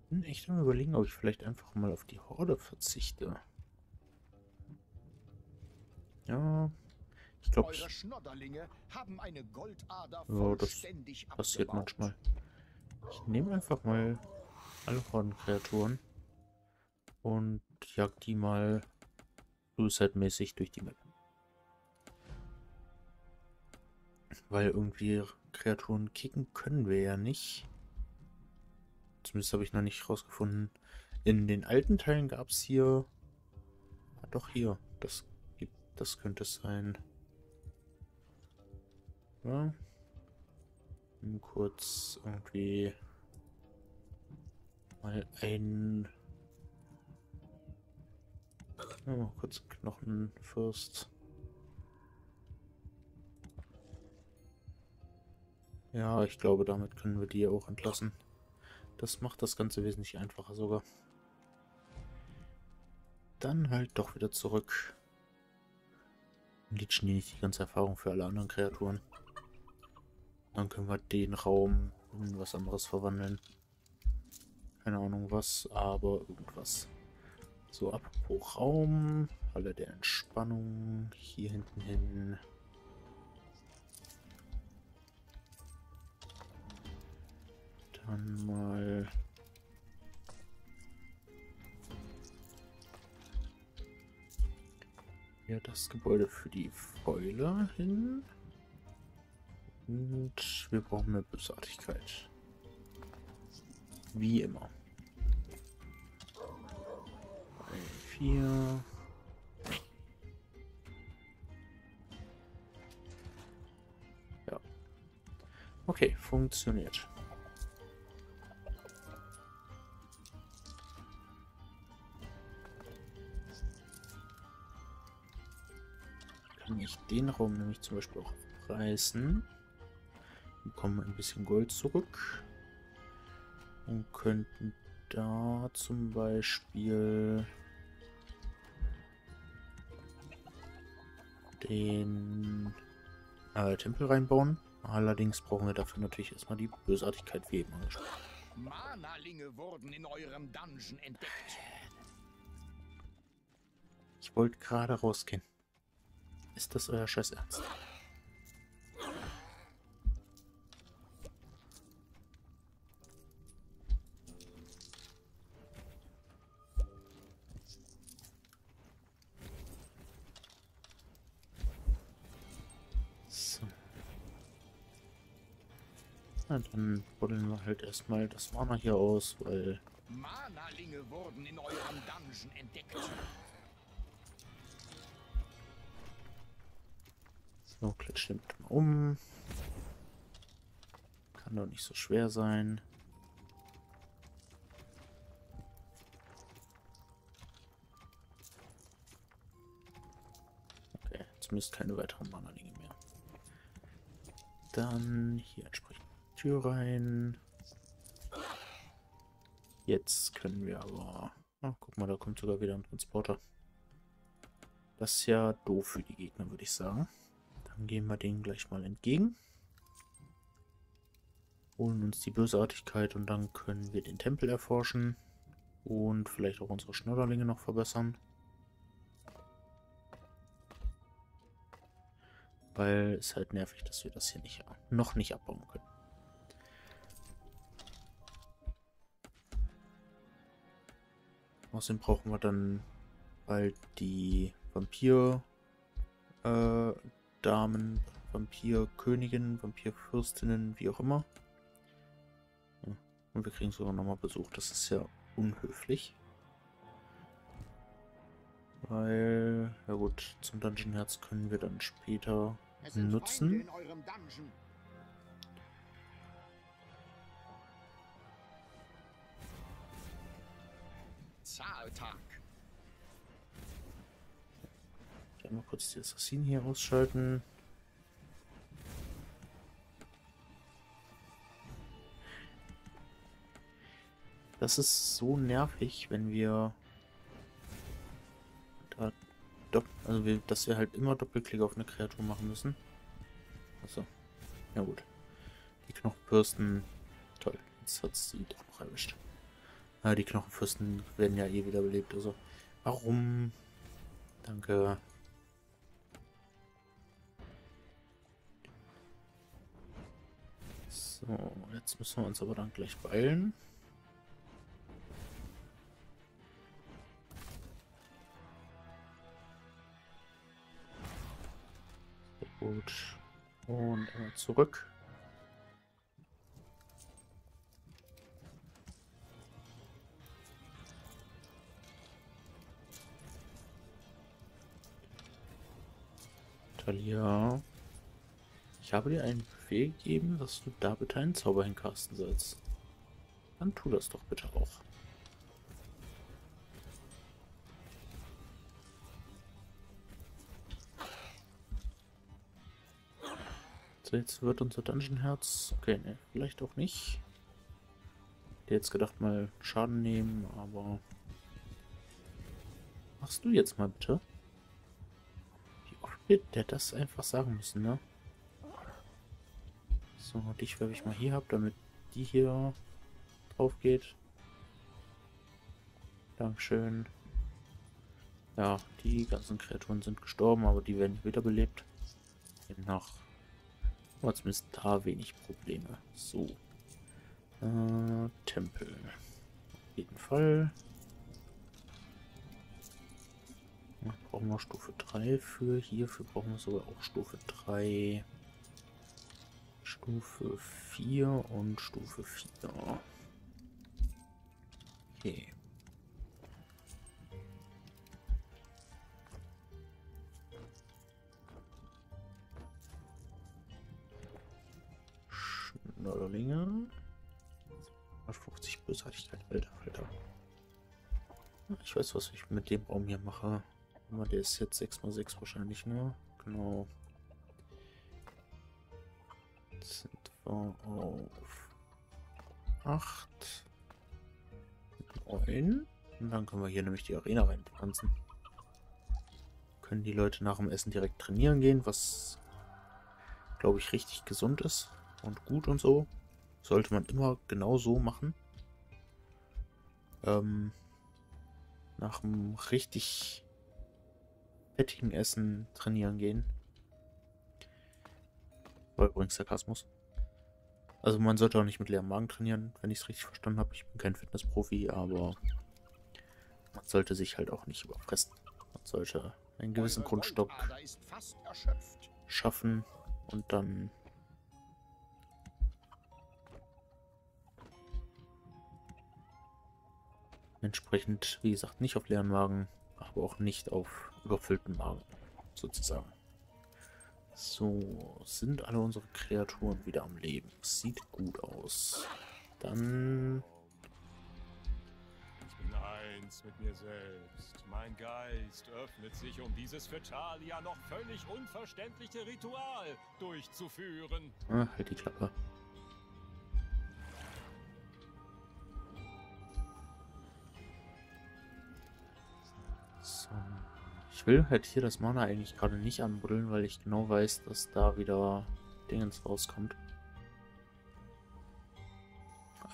Ich bin echt am überlegen, ob ich vielleicht einfach mal auf die Horde verzichte. Ja, ich glaube, Ja, das passiert manchmal. Ich nehme einfach mal alle Hordenkreaturen und jag die mal Suicide-mäßig durch die Map. Weil irgendwie Kreaturen kicken können wir ja nicht. Zumindest habe ich noch nicht rausgefunden. In den alten Teilen gab es hier... Ah, doch hier. Das, gibt, das könnte es sein. Ja. Mal kurz irgendwie mal ein ja, mal kurz Knochenfürst. Ja, ich glaube, damit können wir die auch entlassen. Das macht das Ganze wesentlich einfacher sogar. Dann halt doch wieder zurück Leech nicht die ganze Erfahrung für alle anderen Kreaturen. Dann können wir den Raum in was anderes verwandeln. Keine Ahnung was, aber irgendwas. So, apropos Raum, Halle der Entspannung, hier hinten hin. Dann mal... Hier das Gebäude für die Fäule hin. Und wir brauchen mehr Bösartigkeit. Wie immer. Vier. Ja. Okay, funktioniert. Kann ich den Raum nämlich zum Beispiel auch reißen bekommen ein bisschen Gold zurück. Und könnten da zum Beispiel den äh, Tempel reinbauen. Allerdings brauchen wir dafür natürlich erstmal die Bösartigkeit wie eben angesprochen. Manalinge wurden in eurem Dungeon entdeckt. Ich wollte gerade rausgehen. Ist das euer Scheiß Ernst? Erstmal das Mana hier aus, weil... Manalinge wurden in eurem Dungeon entdeckt. So, klitsch den mal um. Kann doch nicht so schwer sein. Okay, zumindest keine weiteren Mana-Dinge mehr. Dann hier entsprechend Tür rein. Jetzt können wir aber... Oh, guck mal, da kommt sogar wieder ein Transporter. Das ist ja doof für die Gegner, würde ich sagen. Dann gehen wir denen gleich mal entgegen. Holen uns die Bösartigkeit und dann können wir den Tempel erforschen. Und vielleicht auch unsere Schnodderlinge noch verbessern. Weil es halt nervig, dass wir das hier nicht noch nicht abbauen können. Außerdem brauchen wir dann bald die Vampir äh, Damen, Vampirköniginnen, Vampirfürstinnen, wie auch immer. Und wir kriegen sogar nochmal Besuch. Das ist ja unhöflich. Weil, ja gut, zum Dungeon Herz können wir dann später nutzen. Zahltag. Mal kurz die Assassinen hier ausschalten. Das ist so nervig, wenn wir da also wir, dass wir halt immer Doppelklick auf eine Kreatur machen müssen. Achso. Ja gut. Die Knochenbürsten. Toll. Jetzt hat sie doch noch erwischt. Ah, die Knochenfürsten werden ja eh wieder belebt. Also, warum? Danke. So, jetzt müssen wir uns aber dann gleich beeilen. Gut. Und einmal zurück. Talia. Ich habe dir einen Befehl gegeben, dass du da bitte einen Zauber hincasten sollst. Dann tu das doch bitte auch. So, jetzt wird unser Dungeon-Herz... Okay, ne, vielleicht auch nicht. Ich hätte jetzt gedacht, mal Schaden nehmen, aber... Machst du jetzt mal bitte? Der hätte das einfach sagen müssen, ne? So, dich werfe ich mal hier ab, damit die hier drauf geht. Dankeschön. Ja, die ganzen Kreaturen sind gestorben, aber die werden wiederbelebt. Demnach war zumindest da wenig Probleme. So. Äh, Tempel. Auf jeden Fall. Brauchen wir Stufe 3 für. Hierfür brauchen wir sogar auch Stufe 3. Stufe 4 und Stufe 4. Okay. Schnodderlinge. 50 Bösartigkeit, alter Falter. Ich weiß, was ich mit dem Baum hier mache. Der ist jetzt 6x6 wahrscheinlich, ne? Genau. Jetzt sind wir auf 8. 9. Und dann können wir hier nämlich die Arena reinpflanzen. Können die Leute nach dem Essen direkt trainieren gehen, was glaube ich richtig gesund ist und gut und so. Sollte man immer genau so machen. Ähm, nach dem richtig fettigen Essen trainieren gehen. War übrigens Sarkasmus. Also man sollte auch nicht mit leerem Magen trainieren, wenn ich es richtig verstanden habe. Ich bin kein Fitnessprofi, aber man sollte sich halt auch nicht überfressen. Man sollte einen gewissen Grundstock schaffen und dann entsprechend, wie gesagt, nicht auf leeren Magen, aber auch nicht auf überfüllten Magen, sozusagen. So, sind alle unsere Kreaturen wieder am Leben. Sieht gut aus. Dann... Ich bin eins mit mir selbst. Mein Geist öffnet sich, um dieses für Talia noch völlig unverständliche Ritual durchzuführen. Ah, halt die Klappe. Ich will halt hier das Mana eigentlich gerade nicht anbuddeln, weil ich genau weiß, dass da wieder Dingens rauskommt.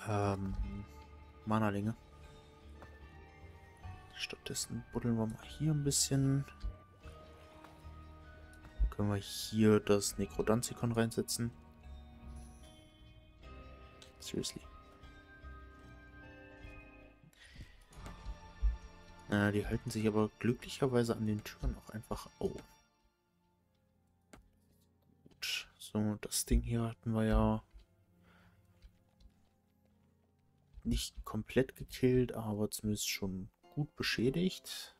Ähm, Mana-Linge. Stattdessen buddeln wir mal hier ein bisschen. Dann können wir hier das Necrodanzikon reinsetzen. Seriously. Äh, die halten sich aber glücklicherweise an den Türen auch einfach auf. Gut. So, das Ding hier hatten wir ja nicht komplett gekillt, aber zumindest schon gut beschädigt.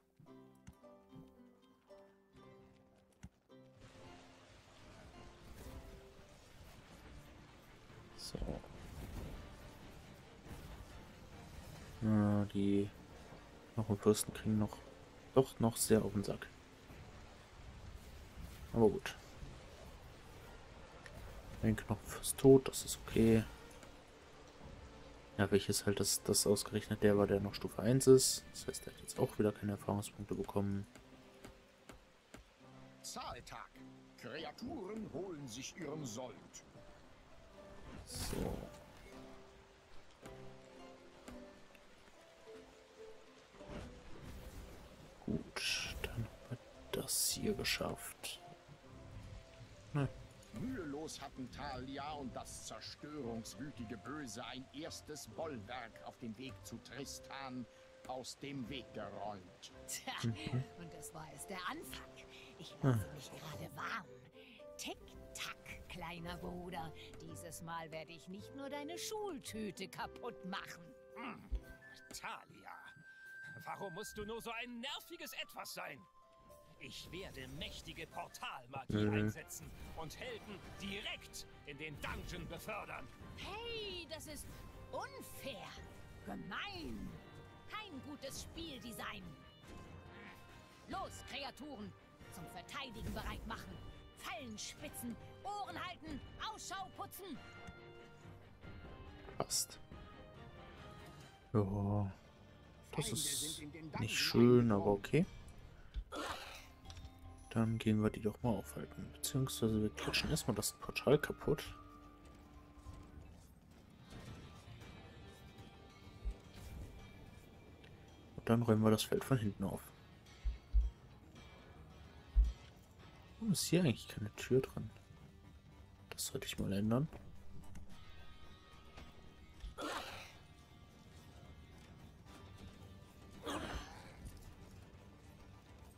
So. Ja, die noch ein Fürsten kriegen noch doch noch sehr auf den Sack. Aber gut. Ein Knopf ist tot, das ist okay. Ja, welches halt das, das ausgerechnet der war, der noch Stufe 1 ist. Das heißt, der hat jetzt auch wieder keine Erfahrungspunkte bekommen. Zahltag. Kreaturen holen sich ihren Sold. So. Hier geschafft. Ne. Mühelos hatten Talia und das zerstörungswütige Böse ein erstes Bollwerk auf dem Weg zu Tristan aus dem Weg geräumt. Tja, und das war erst der Anfang. Ich lasse mich gerade warm. Tick-Tack, kleiner Bruder. Dieses Mal werde ich nicht nur deine Schultüte kaputt machen. Hm. Talia, warum musst du nur so ein nerviges Etwas sein? Ich werde mächtige Portalmagie Mhm. einsetzen und Helden direkt in den Dungeon befördern. Hey, das ist unfair. Gemein. Kein gutes Spieldesign. Los, Kreaturen. Zum Verteidigen bereit machen. Fallen spitzen, Ohren halten, Ausschau putzen. Passt. Ja. Das ist nicht schön, aber okay. Dann gehen wir die doch mal aufhalten. Beziehungsweise wir klatschen erstmal das Portal kaputt. Und dann räumen wir das Feld von hinten auf. Warum ist hier eigentlich keine Tür drin? Das sollte ich mal ändern.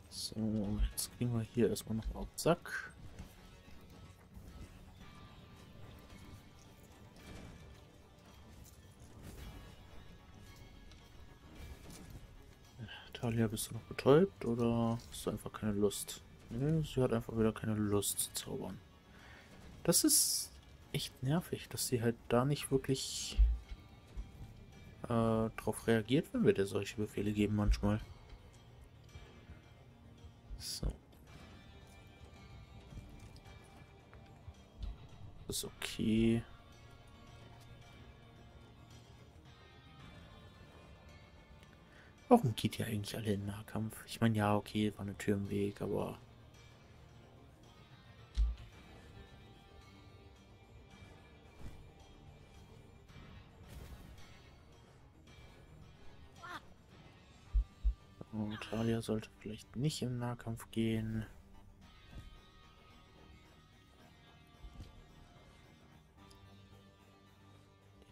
So, kriegen wir hier erstmal noch auf Sack. Talia, bist du noch betäubt oder hast du einfach keine Lust? Nee, sie hat einfach wieder keine Lust zu zaubern. Das ist echt nervig, dass sie halt da nicht wirklich äh, drauf reagiert, wenn wir dir solche Befehle geben manchmal. So. Ist okay. Warum geht ihr eigentlich alle in Nahkampf? Ich meine, ja, okay, war eine Tür im Weg, aber... Und Talia sollte vielleicht nicht im Nahkampf gehen.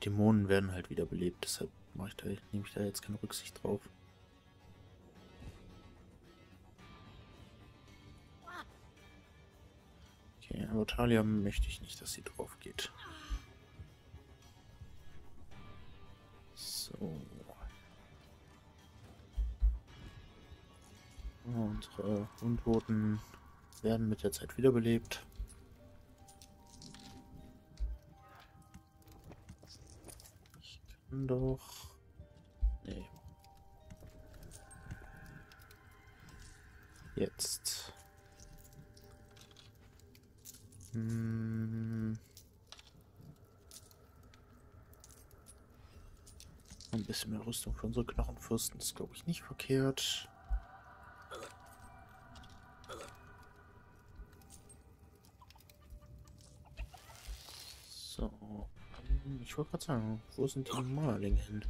Dämonen werden halt wieder belebt, deshalb ich da, nehme ich da jetzt keine Rücksicht drauf. Okay, aber Talia möchte ich nicht, dass sie drauf geht. So. Unsere Untoten werden mit der Zeit wiederbelebt. Kann doch... Nee. Jetzt. Hm. Ein bisschen mehr Rüstung für unsere Knochenfürsten ist, glaube ich, nicht verkehrt. Ich wollte gerade sagen, wo sind die Marlinge hin?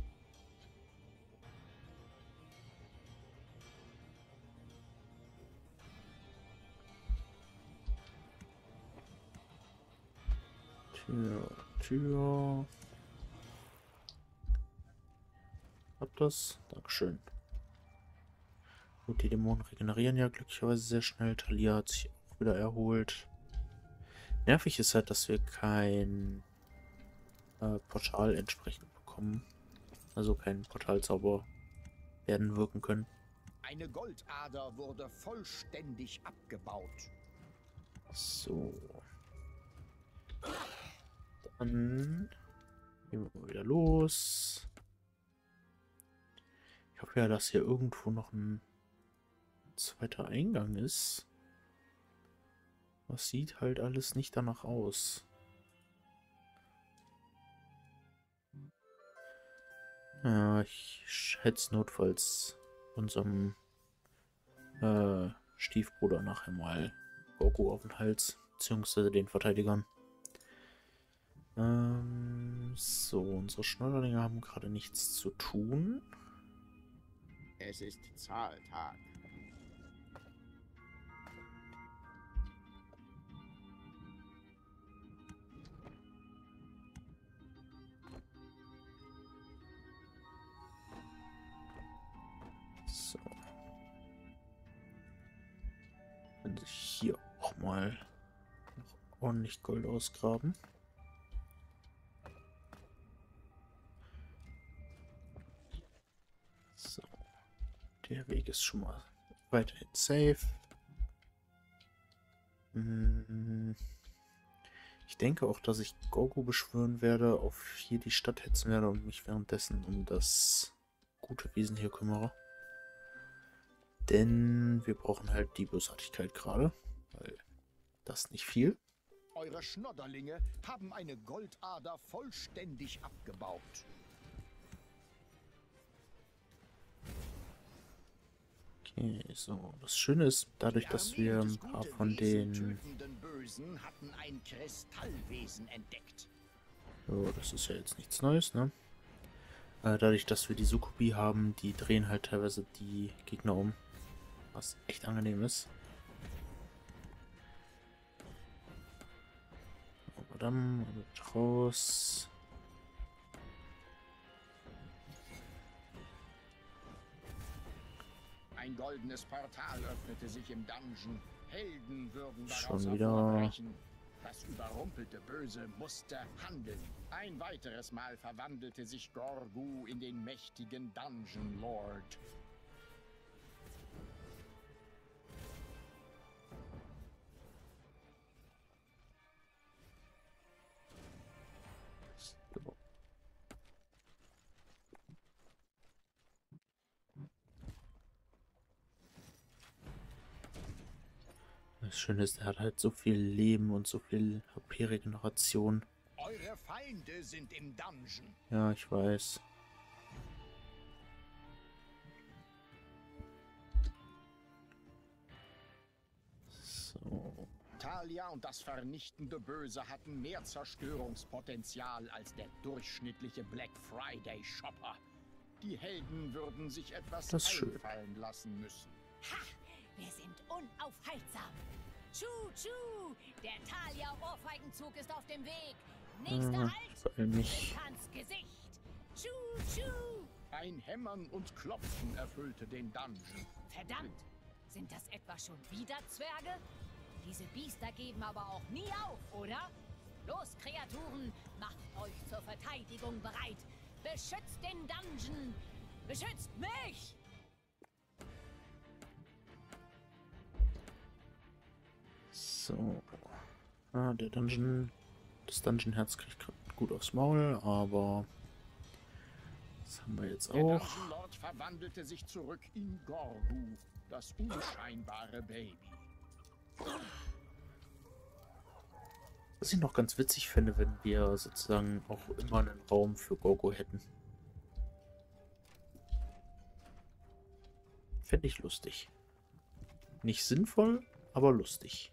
Tür, Tür. Hab das. Dankeschön. Gut, die Dämonen regenerieren ja glücklicherweise sehr schnell. Talia hat sich auch wieder erholt. Nervig ist halt, dass wir kein äh, Portal entsprechend bekommen. Also kein Portalzauber werden wirken können. Eine Goldader wurde vollständig abgebaut. So. Dann gehen wir mal wieder los. Ich hoffe ja, dass hier irgendwo noch ein zweiter Eingang ist. Das sieht halt alles nicht danach aus. Ja, ich schätze notfalls unserem äh, Stiefbruder nachher mal Goku auf den Hals, beziehungsweise den Verteidigern. Ähm, so, unsere Schneiderlinge haben gerade nichts zu tun. Es ist Zahltag. Mal ordentlich Gold ausgraben. So. Der Weg ist schon mal weiterhin safe. Hm. Ich denke auch, dass ich Gogo beschwören werde, auf hier die Stadt hetzen werde und mich währenddessen um das gute Wesen hier kümmere. Denn wir brauchen halt die Bösartigkeit gerade. Weil das nicht viel. Eure Schnodderlinge haben eine Goldader vollständig abgebaut. Okay, so. Das Schöne ist, dadurch, dass wir ein paar von den... So, das ist ja jetzt nichts Neues, ne? Äh, dadurch, dass wir die Sukubi haben, die drehen halt teilweise die Gegner um. Was echt angenehm ist. Dann raus. Ein goldenes Portal öffnete sich im Dungeon. Helden würden daraus Schon wieder. hervorbrechen. Das überrumpelte Böse musste handeln. Ein weiteres Mal verwandelte sich Gorgu in den mächtigen Dungeon Lord. Das Schöne ist, er hat halt so viel Leben und so viel HP-Regeneration. Eure Feinde sind im Dungeon. Ja, ich weiß. So. Talia und das vernichtende Böse hatten mehr Zerstörungspotenzial als der durchschnittliche Black Friday Shopper. Die Helden würden sich etwas Das ist schön. einfallen lassen müssen. Ha! Wir sind unaufhaltsam. Tschu, tschu! Der Talia-Ohrfeigenzug ist auf dem Weg. Nächster Ah, Halt! beeil mich. Rekans Gesicht! Tschu, tschu! Ein Hämmern und Klopfen erfüllte den Dungeon. Verdammt! Sind das etwa schon wieder Zwerge? Diese Biester geben aber auch nie auf, oder? Los, Kreaturen, macht euch zur Verteidigung bereit. Beschützt den Dungeon! Beschützt mich! So. Ah, der Dungeon. Das Dungeon-Herz kriegt grad gut aufs Maul, aber. Das haben wir jetzt Der auch. Dungeon Lord verwandelte sich zurück in Gorgu, das unscheinbare Baby. Was ich noch ganz witzig fände, wenn wir sozusagen auch immer einen Raum für Gogo hätten. Fände ich lustig. Nicht sinnvoll, aber lustig.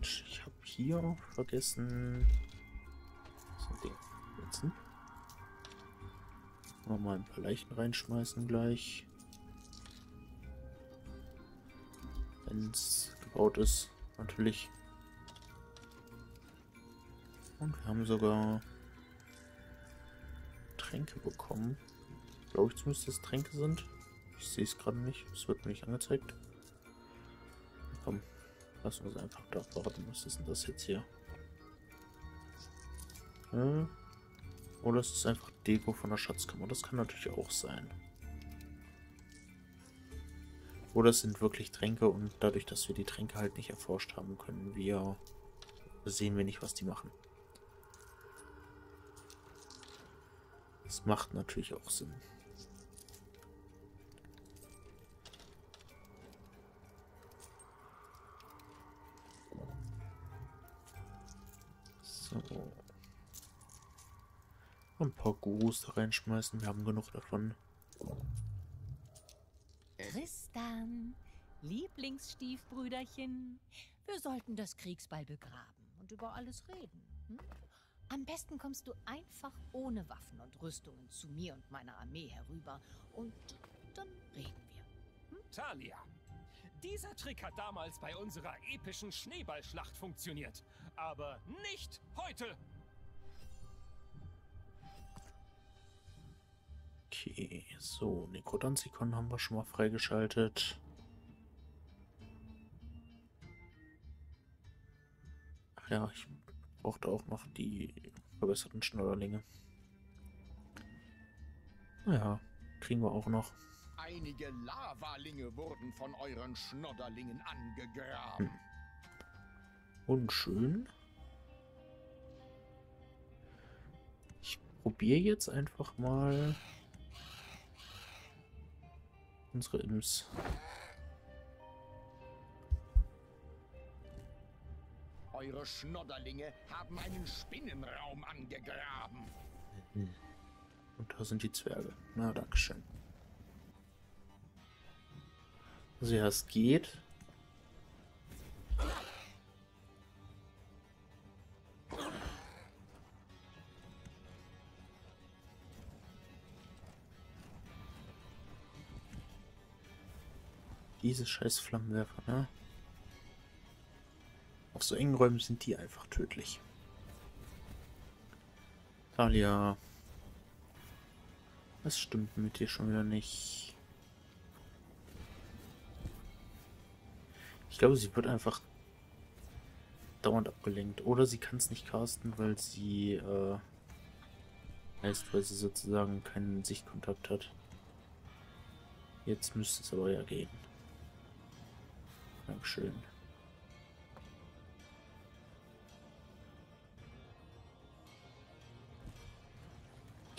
Ich habe hier vergessen. So ein Ding setzen. Mal ein paar Leichen reinschmeißen gleich. Wenn es gebaut ist, natürlich. Und wir haben sogar Tränke bekommen. Glaube ich zumindest, dass Tränke sind. Ich sehe es gerade nicht. Es wird mir nicht angezeigt. Komm, lass uns einfach da warten. Was ist denn das jetzt hier? Äh, oder es ist einfach Deko von der Schatzkammer. Das kann natürlich auch sein. Oder es sind wirklich Tränke und dadurch, dass wir die Tränke halt nicht erforscht haben, können wir sehen wir nicht, was die machen. Das macht natürlich auch Sinn. So. Ein paar Gurus da reinschmeißen. Wir haben genug davon. Tristan, Lieblingsstiefbrüderchen, wir sollten das Kriegsbeil begraben und über alles reden. Hm? Am besten kommst du einfach ohne Waffen und Rüstungen zu mir und meiner Armee herüber und dann reden wir. Talia, dieser Trick hat damals bei unserer epischen Schneeballschlacht funktioniert. Aber nicht heute! Okay, so, Necrodanzikon haben wir schon mal freigeschaltet. Ach ja, ich brauchte auch noch die verbesserten Schnodderlinge. Naja, kriegen wir auch noch. Einige Lavalinge wurden von euren Schnodderlingen angegraben. Unschön. Ich probiere jetzt einfach mal unsere Imps. Eure Schnodderlinge haben einen Spinnenraum angegraben. Und da sind die Zwerge. Na, dankeschön. Also ja, es geht. Diese scheiß Flammenwerfer, ne? Auf so engen Räumen sind die einfach tödlich. Talia. Was stimmt mit dir schon wieder nicht? Ich glaube, sie wird einfach dauernd abgelenkt. Oder sie kann es nicht casten, weil sie, äh, heißt, weil sie sozusagen keinen Sichtkontakt hat. Jetzt müsste es aber ja gehen. Dankeschön.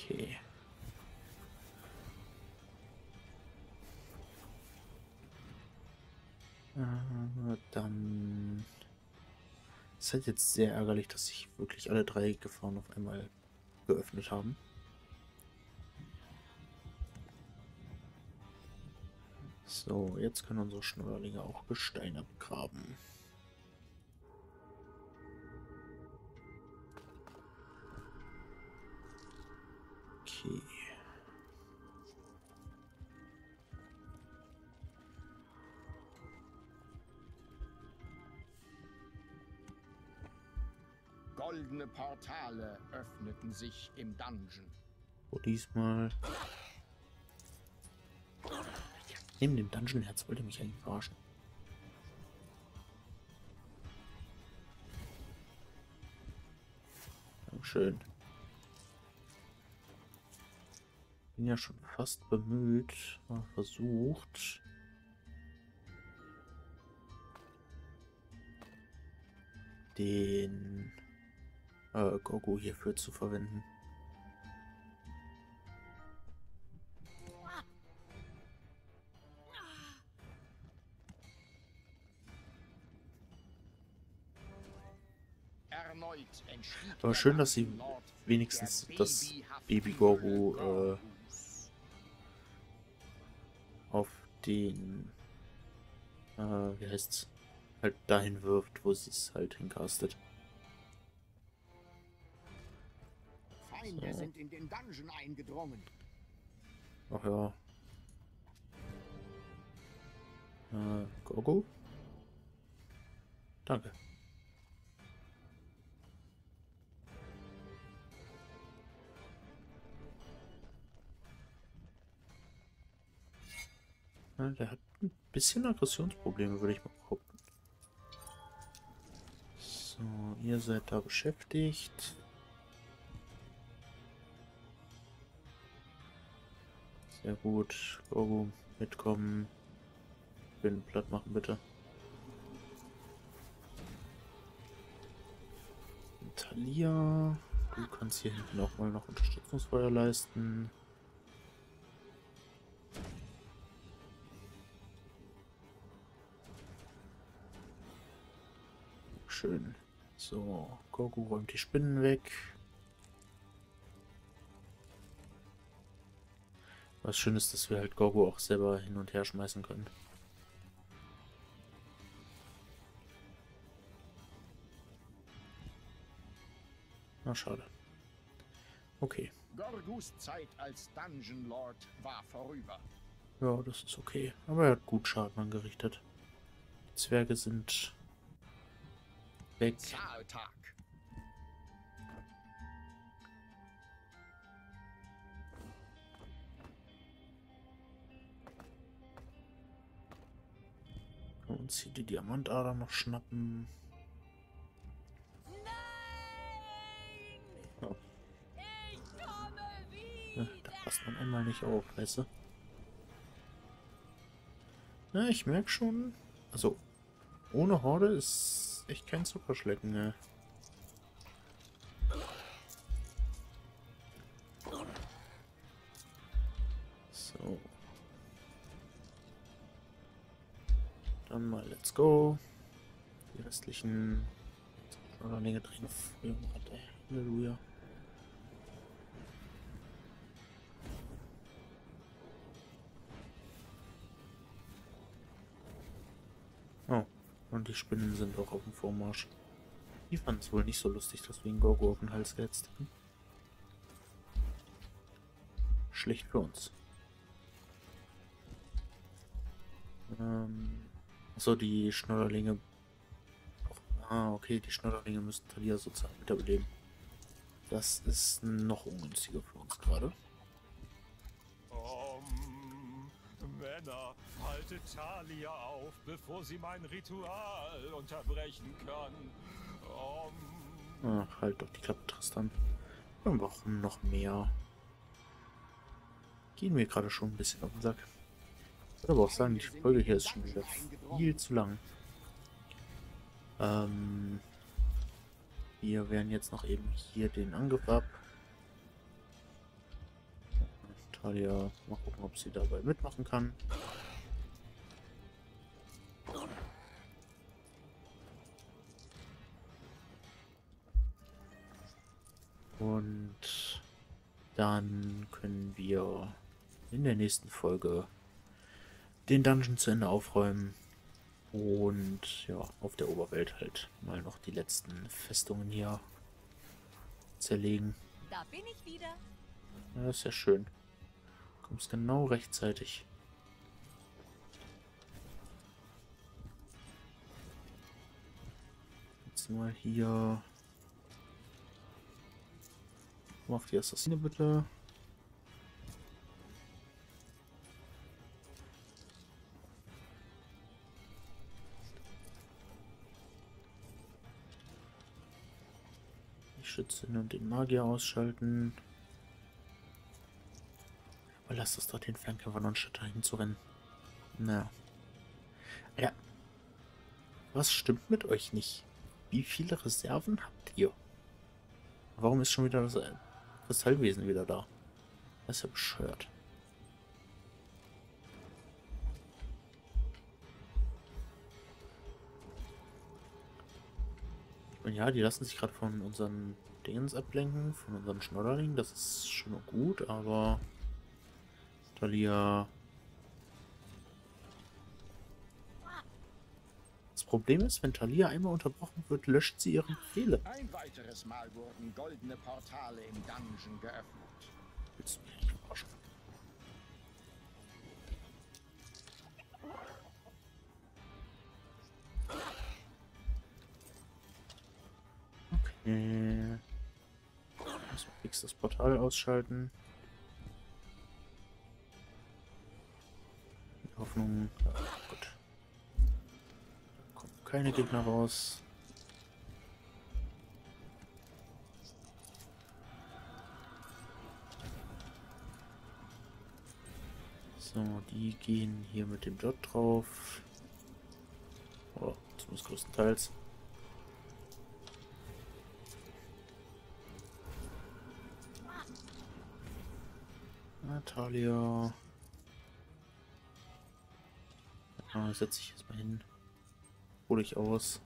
Okay. Dann ist halt jetzt sehr ärgerlich, dass sich wirklich alle drei Gefahren auf einmal geöffnet haben. So, jetzt können unsere Schnurrlinge auch Gestein abgraben. Goldene Portale öffneten sich im Dungeon. So, diesmal. Neben dem Dungeon-Herz wollte mich eigentlich verarschen. Dankeschön. Bin ja schon fast bemüht, mal versucht. den äh, Gogo hierfür zu verwenden. Aber schön, dass sie wenigstens das Baby Goru äh, auf den, äh, wie heißt's, halt dahin wirft, wo sie es halt hincastet. Feinde So. sind in den Dungeon eingedrungen. Ach ja. Äh, Gogo? Danke. Ja, der hat ein bisschen Aggressionsprobleme, würde ich mal behaupten. So, ihr seid da beschäftigt. Sehr gut. Gogo, mitkommen. Bin platt machen, bitte. Talia, du kannst hier hinten auch mal noch Unterstützungsfeuer leisten. Schön. So, Goku räumt die Spinnen weg. Was schön ist, dass wir halt Gogo auch selber hin und her schmeißen können. Na, schade. Okay. Gorgus Zeit als Dungeon Lord war vorüber. Ja, das ist okay. Aber er hat gut Schaden angerichtet. Die Zwerge sind weg. Zahltag. Können uns hier die Diamantader noch schnappen. Ja. Da passt man einmal nicht auf, weißt du? Ja, ich merke schon. Also, ohne Horde ist echt kein Zuckerschlecken, ne? Früher im Rad, ey. Halleluja. Oh, und die Spinnen sind auch auf dem Vormarsch. Die fanden es wohl nicht so lustig, dass wir ihn Gorgo auf den Hals gehetzt haben. Schlecht für uns. Ähm, achso, die Schnodderlinge. Ah, okay, die Schnodderlinge müssen Talia sozusagen wiederbeleben. Das ist noch ungünstiger für uns gerade. Um, Männer, haltet Talia auf, bevor sie mein Ritual unterbrechen kann. Um, Ach, halt doch die Klappe, Tristan. Wir brauchen noch mehr. Gehen wir gerade schon ein bisschen auf den Sack. Ich würde aber auch sagen, die Folge hier ist schon wieder viel zu lang. Ähm, wir wehren jetzt noch eben hier den Angriff ab. Talia, mal gucken, ob sie dabei mitmachen kann. Und dann können wir in der nächsten Folge den Dungeon zu Ende aufräumen und ja, auf der Oberwelt halt mal noch die letzten Festungen hier zerlegen. Da bin ich wieder. Ja, ist ja schön. Kommst genau rechtzeitig. Jetzt mal hier. Mach die Assassine bitte. Die Schützin und den Magier ausschalten. Aber lass das doch den Fernkämpfer noch statt dahin zu rennen. Na. Ja. Was stimmt mit euch nicht? Wie viele Reserven habt ihr? Warum ist schon wieder das äh, Kristallwesen wieder da? Das ist ja bescheuert. Und ja, die lassen sich gerade von unseren Dingens ablenken, von unseren Schnodderlingen. Das ist schon gut, aber Talia. Das Problem ist, wenn Talia einmal unterbrochen wird, löscht sie ihre Befehle. Ein weiteres Mal wurden goldene Portale im Dungeon geöffnet. Willst du mich nicht verarschen? Okay. Erstmal fix das Portal ausschalten. Die Hoffnung. Ja, gut. Da kommen keine Gegner raus. So, die gehen hier mit dem Dot drauf. Oh, zumindest größtenteils. Natalia. Ah, setze ich jetzt mal hin. Hole ich aus.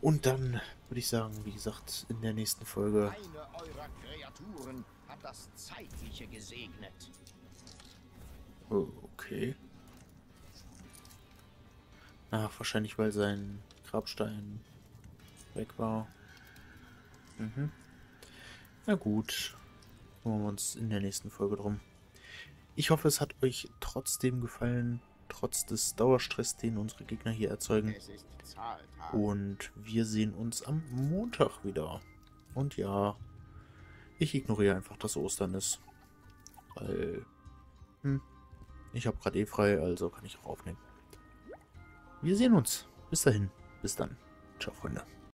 Und dann würde ich sagen, wie gesagt, in der nächsten Folge Eine eurer Kreaturen hat das Zeitliche gesegnet. Oh, okay. Ach, wahrscheinlich weil sein Grabstein weg war. Mhm. Na gut. Kümmern wir uns in der nächsten Folge drum. Ich hoffe, es hat euch trotzdem gefallen, trotz des Dauerstress, den unsere Gegner hier erzeugen. Und wir sehen uns am Montag wieder. Und ja, ich ignoriere einfach, dass Ostern ist. Weil, hm, ich habe gerade eh frei, also kann ich auch aufnehmen. Wir sehen uns. Bis dahin. Bis dann. Ciao, Freunde.